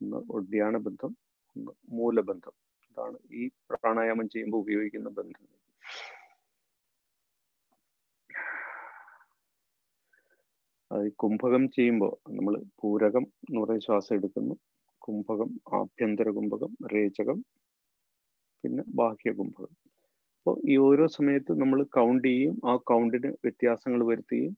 A: ഒന്ന് ഒഡ്യാന ബന്ധം ഒന്ന് മൂലബന്ധം. ഇതാണ് ഈ പ്രാണായാമം ചെയ്യുമ്പോൾ ഉപയോഗിക്കുന്ന ബന്ധങ്ങൾ. അത് കുംഭകം ചെയ്യുമ്പോൾ നമ്മൾ പൂരകം എന്ന് പറയുന്ന ശ്വാസം എടുക്കുന്നു. കുംഭകം ആഭ്യന്തര കുംഭകം രേചകം പിന്നെ ബാഹ്യ കുംഭകം. അപ്പോൾ ഈ ഓരോ സമയത്തും നമ്മൾ കൗണ്ട് ചെയ്യും. ആ കൗണ്ടിന് വ്യത്യാസങ്ങൾ വരുത്തുകയും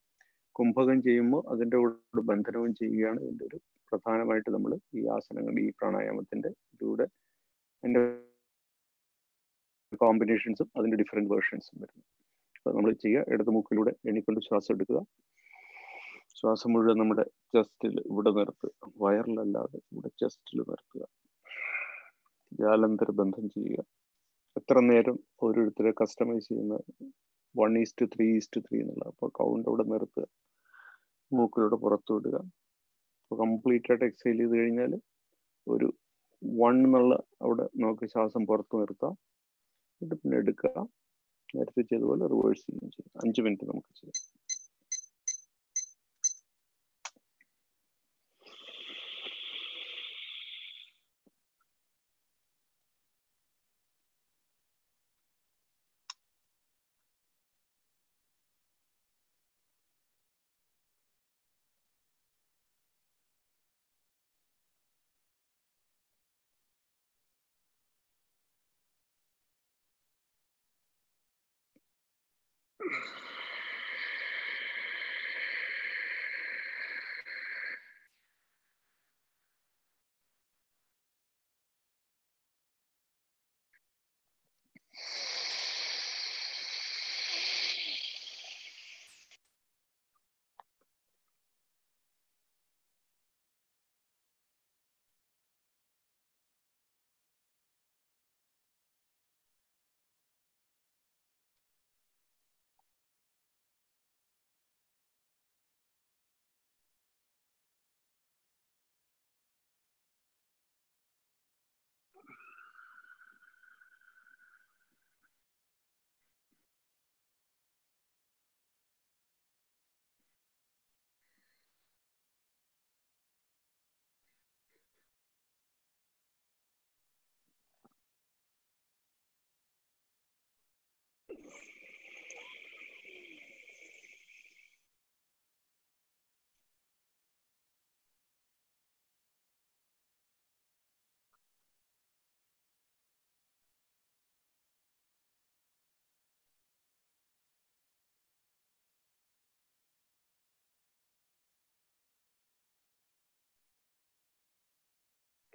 A: കുംഭകം ചെയ്യുമ്പോൾ അതിന്റെ കൂടെ ബന്ധനവും ചെയ്യുകയാണ് ഇതിന്റെ ഒരു പ്രധാനമായിട്ട് നമ്മൾ ഈ ആസനങ്ങൾ ഈ പ്രാണായാമത്തിന്റെ ഇതിലൂടെ അതിന്റെ കോമ്പിനേഷൻസും അതിന്റെ ഡിഫറെന്റ് വേർഷൻസും വരുന്നു. അപ്പോൾ നമ്മൾ ചെയ്യുക ഇടത് മൂക്കിലൂടെ എണ്ണിക്കൊണ്ട് ശ്വാസം എടുക്കുക. ശ്വാസം മുഴുവൻ നമ്മുടെ ചെസ്റ്റിൽ ഇവിടെ നിർത്തുക. വയറിലല്ലാതെ ഇവിടെ ചെസ്റ്റിൽ നിർത്തുക. ജാലന്തര ബന്ധം ചെയ്യുക. എത്ര നേരം ഓരോരുത്തരെ കസ്റ്റമൈസ് ചെയ്യുന്ന one is to three is to three എന്നുള്ള അപ്പോൾ കൗണ്ട് അവിടെ നിർത്തുക. മൂക്കിലൂടെ പുറത്തു വിടുക അപ്പോൾ കംപ്ലീറ്റ് ആയിട്ട് എക്സൈൽ ചെയ്ത് കഴിഞ്ഞാൽ ഒരു വൺ എന്നുള്ള അവിടെ നമുക്ക് ശ്വാസം പുറത്ത് നിർത്താം. എന്നിട്ട് പിന്നെ എടുക്കുക. നേരത്തെ ചെയ്തതുപോലെ റിവേഴ്സ് ചെയ്യുകയും ചെയ്യാം. അഞ്ച് മിനിറ്റ് നമുക്ക് ചെയ്യാം.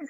A: you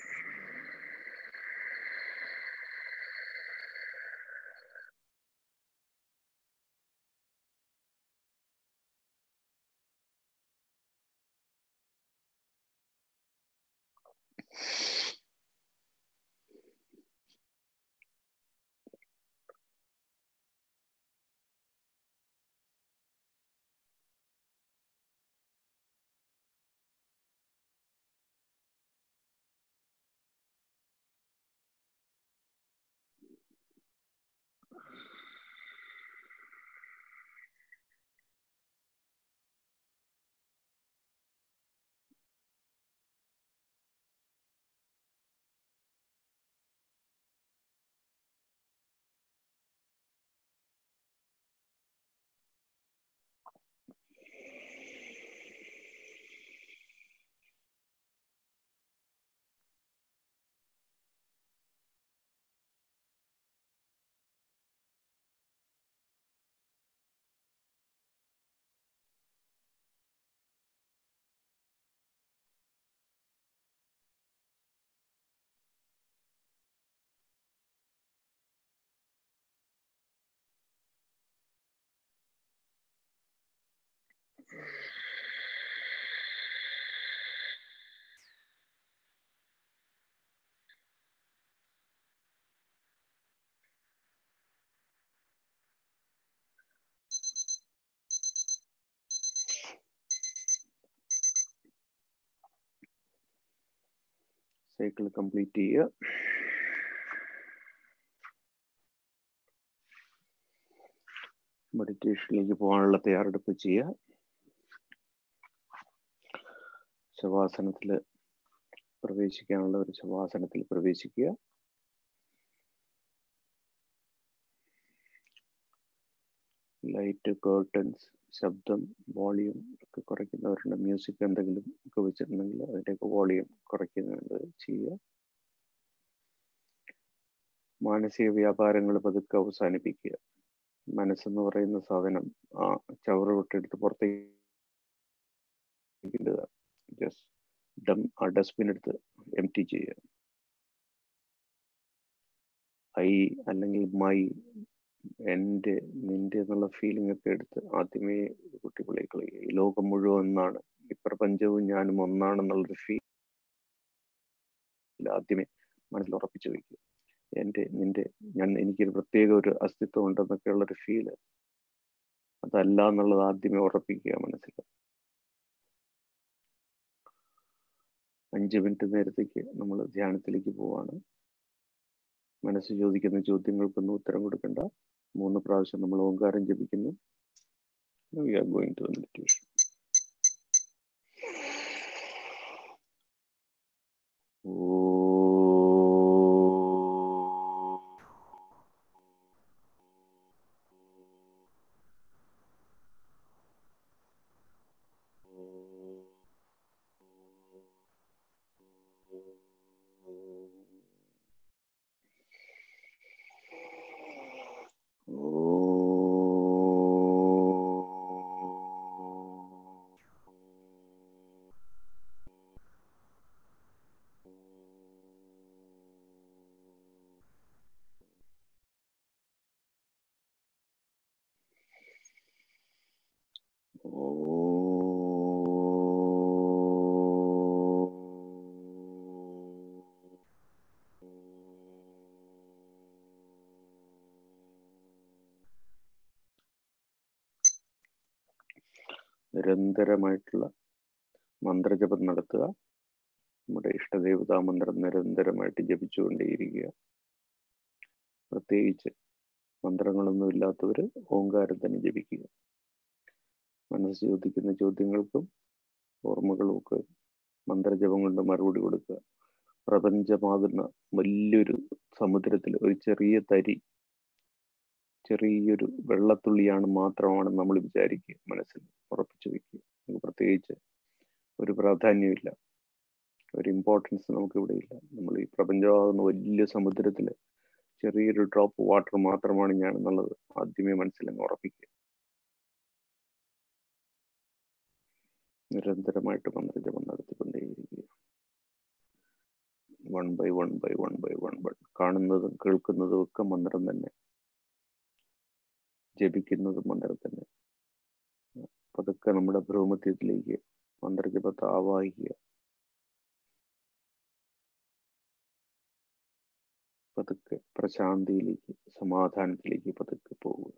A: സൈക്കിൾ കംപ്ലീറ്റ് ചെയ്യുക. മെഡിറ്റേഷനിലേക്ക് പോകാനുള്ള തയ്യാറെടുപ്പ് ചെയ്യുക. ശവാസനത്തിൽ പ്രവേശിക്കാനുള്ള ഒരു ശവാസനത്തിൽ പ്രവേശിക്കുക. ലൈറ്റ് കേർട്ടൻസ് ശബ്ദം വോളിയം ഒക്കെ കുറയ്ക്കുന്നവരുണ്ട്. മ്യൂസിക് എന്തെങ്കിലും ഒക്കെ വെച്ചിട്ടുണ്ടെങ്കിൽ അതിന്റെയൊക്കെ വോളിയം കുറയ്ക്കുന്നുണ്ട് ചെയ്യുക. മാനസിക വ്യാപാരങ്ങൾ പതുക്കെ അവസാനിപ്പിക്കുക. മനസ്സെന്ന് പറയുന്ന സാധനം ആ ചവറ് വിട്ടെടുത്ത് പുറത്തേക്ക് ജസ്റ്റ് ഡം ആ ഡസ്റ്റ്ബിൻ എടുത്ത് എം ടി ചെയ്യുക. ഐ അല്ലെങ്കിൽ മൈ എന്റെ നിന്റെ എന്നുള്ള ഫീലിംഗ് ഒക്കെ എടുത്ത് ആദ്യമേ കുട്ടി കളയുക ഈ ലോകം മുഴുവൻ ഒന്നാണ് ഈ പ്രപഞ്ചവും ഞാനും ഒന്നാണെന്നുള്ളൊരു ഫീൽ ആദ്യമേ മനസ്സിൽ ഉറപ്പിച്ചു വയ്ക്കുക എന്റെ നിന്റെ ഞാൻ എനിക്കൊരു പ്രത്യേക ഒരു അസ്തിത്വം ഉണ്ടെന്നൊക്കെ ഉള്ളൊരു ഫീൽ അതല്ല എന്നുള്ളത് ആദ്യമേ ഉറപ്പിക്കുക മനസ്സിൽ. അഞ്ച് മിനിറ്റ് നേരത്തേക്ക് നമ്മൾ ധ്യാനത്തിലേക്ക് പോവാണ്. മനസ്സ് ചോദിക്കുന്ന ചോദ്യങ്ങൾക്കൊന്നും ഉത്തരം കൊടുക്കണ്ട. മൂന്ന് പ്രാവശ്യം നമ്മൾ ഓങ്കാരം ജപിക്കുന്നു. We are going to meditation നിരന്തരമായിട്ടുള്ള മന്ത്രജപം നടത്തുക. നമ്മുടെ ഇഷ്ടദേവതാ മന്ത്രം നിരന്തരമായിട്ട് ജപിച്ചുകൊണ്ടേയിരിക്കുക. പ്രത്യേകിച്ച് മന്ത്രങ്ങളൊന്നും ഇല്ലാത്തവർ ഓങ്കാരം തന്നെ ജപിക്കുക. മനസ്സ് ചോദിക്കുന്ന ചോദ്യങ്ങൾക്കും ഓർമ്മകളുമൊക്കെ മന്ത്രജപം കൊണ്ട് മറുപടി കൊടുക്കുക. പ്രപഞ്ചമാകുന്ന വലിയൊരു സമുദ്രത്തിൽ ഒരു ചെറിയ തരി ചെറിയൊരു വെള്ളത്തുള്ളിയാണ് മാത്രമാണ് നമ്മൾ വിചാരിക്കുക മനസ്സിൽ. ഉറപ്പിച്ചു വെക്കുക. നമുക്ക് പ്രത്യേകിച്ച് ഒരു പ്രാധാന്യമില്ല ഒരു ഇമ്പോർട്ടൻസ് നമുക്ക് ഇവിടെ ഇല്ല. നമ്മൾ ഈ പ്രപഞ്ചമാകുന്ന വലിയ സമുദ്രത്തിൽ ചെറിയൊരു ഡ്രോപ്പ് വാട്ടർ മാത്രമാണ് ഞാൻ എന്നുള്ളത് ആദ്യമേ മനസ്സിലങ്ങ് ഉറപ്പിക്കുക. നിരന്തരമായിട്ട് മന്ത്രജപം നടത്തിക്കൊണ്ടേയിരിക്കുക one by one by one by one one കാണുന്നതും കേൾക്കുന്നതും ഒക്കെ മന്ത്രം തന്നെ. ജപിക്കുന്നതും മന്ത്രം തന്നെ. പതുക്കെ നമ്മുടെ ഭ്രൂമത്യത്തിലേക്ക് മന്ത്രജപത്തെ ആവാഹിക്കുക. പതുക്കെ പ്രശാന്തിയിലേക്ക് സമാധാനത്തിലേക്ക് പതുക്കെ പോവുക.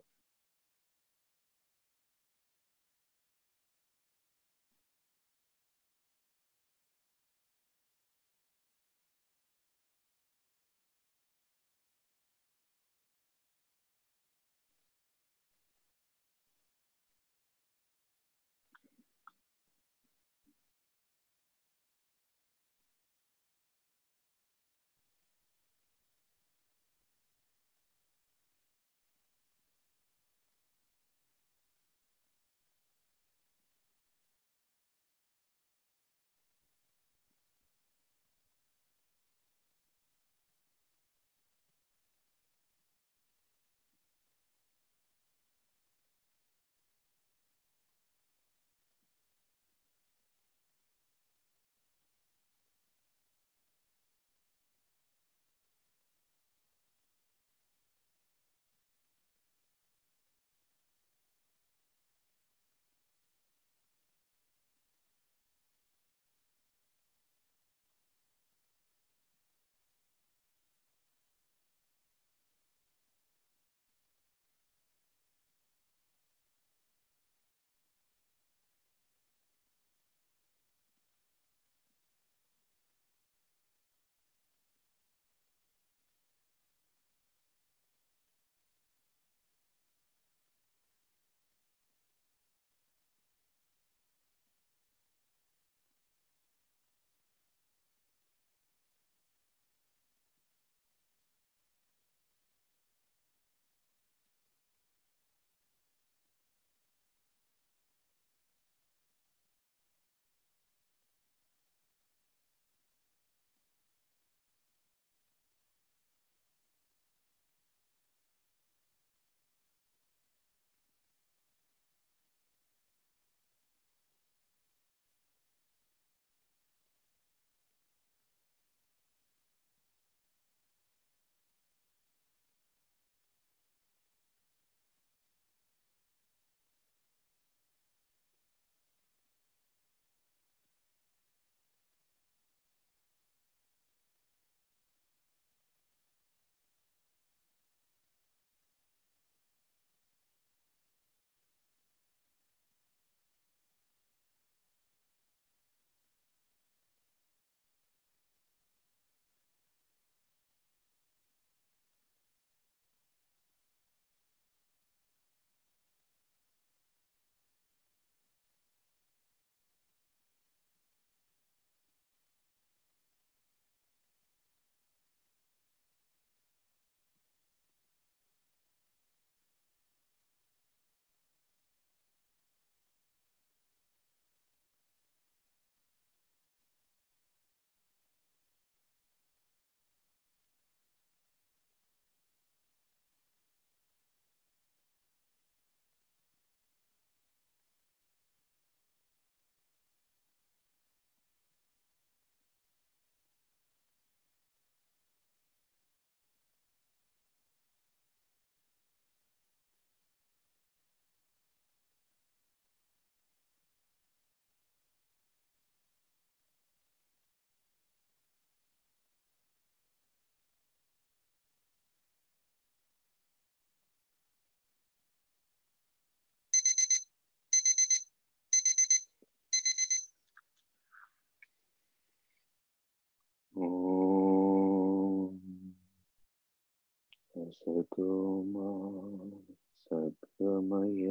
A: सद्गमय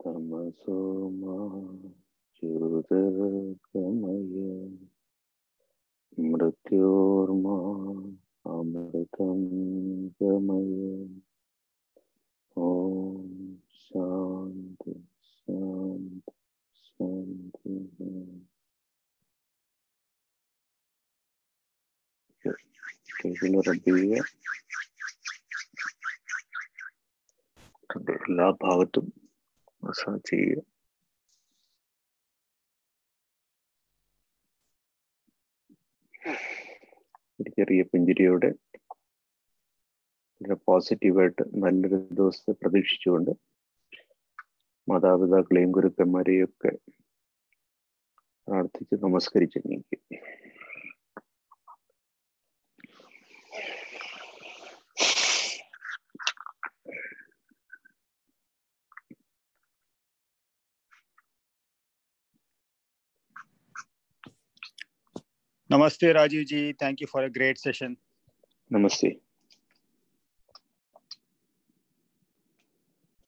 A: तमसो मा ज्योतिर्गमय मृत्योर्मा अमृतं गमय ॐ शान्ति शान्ति शान्तिः കൈകൾ റബ്ബ് ചെയ്യുക അതിന്റെ എല്ലാ ഭാഗത്തും മസാജ് ചെയ്യുക ഒരു ചെറിയ പുഞ്ചിരിയോടെ പോസിറ്റീവായിട്ട് നല്ലൊരു ദിവസത്തെ പ്രതീക്ഷിച്ചുകൊണ്ട് മാതാപിതാക്കളെയും ഗുരുക്കന്മാരെയും ഒക്കെ പ്രാർത്ഥിച്ച് നമസ്കരിച്ച് നീക്കും.
B: Namaste, Rajiv ji. Thank you for a great session.
A: Namaste.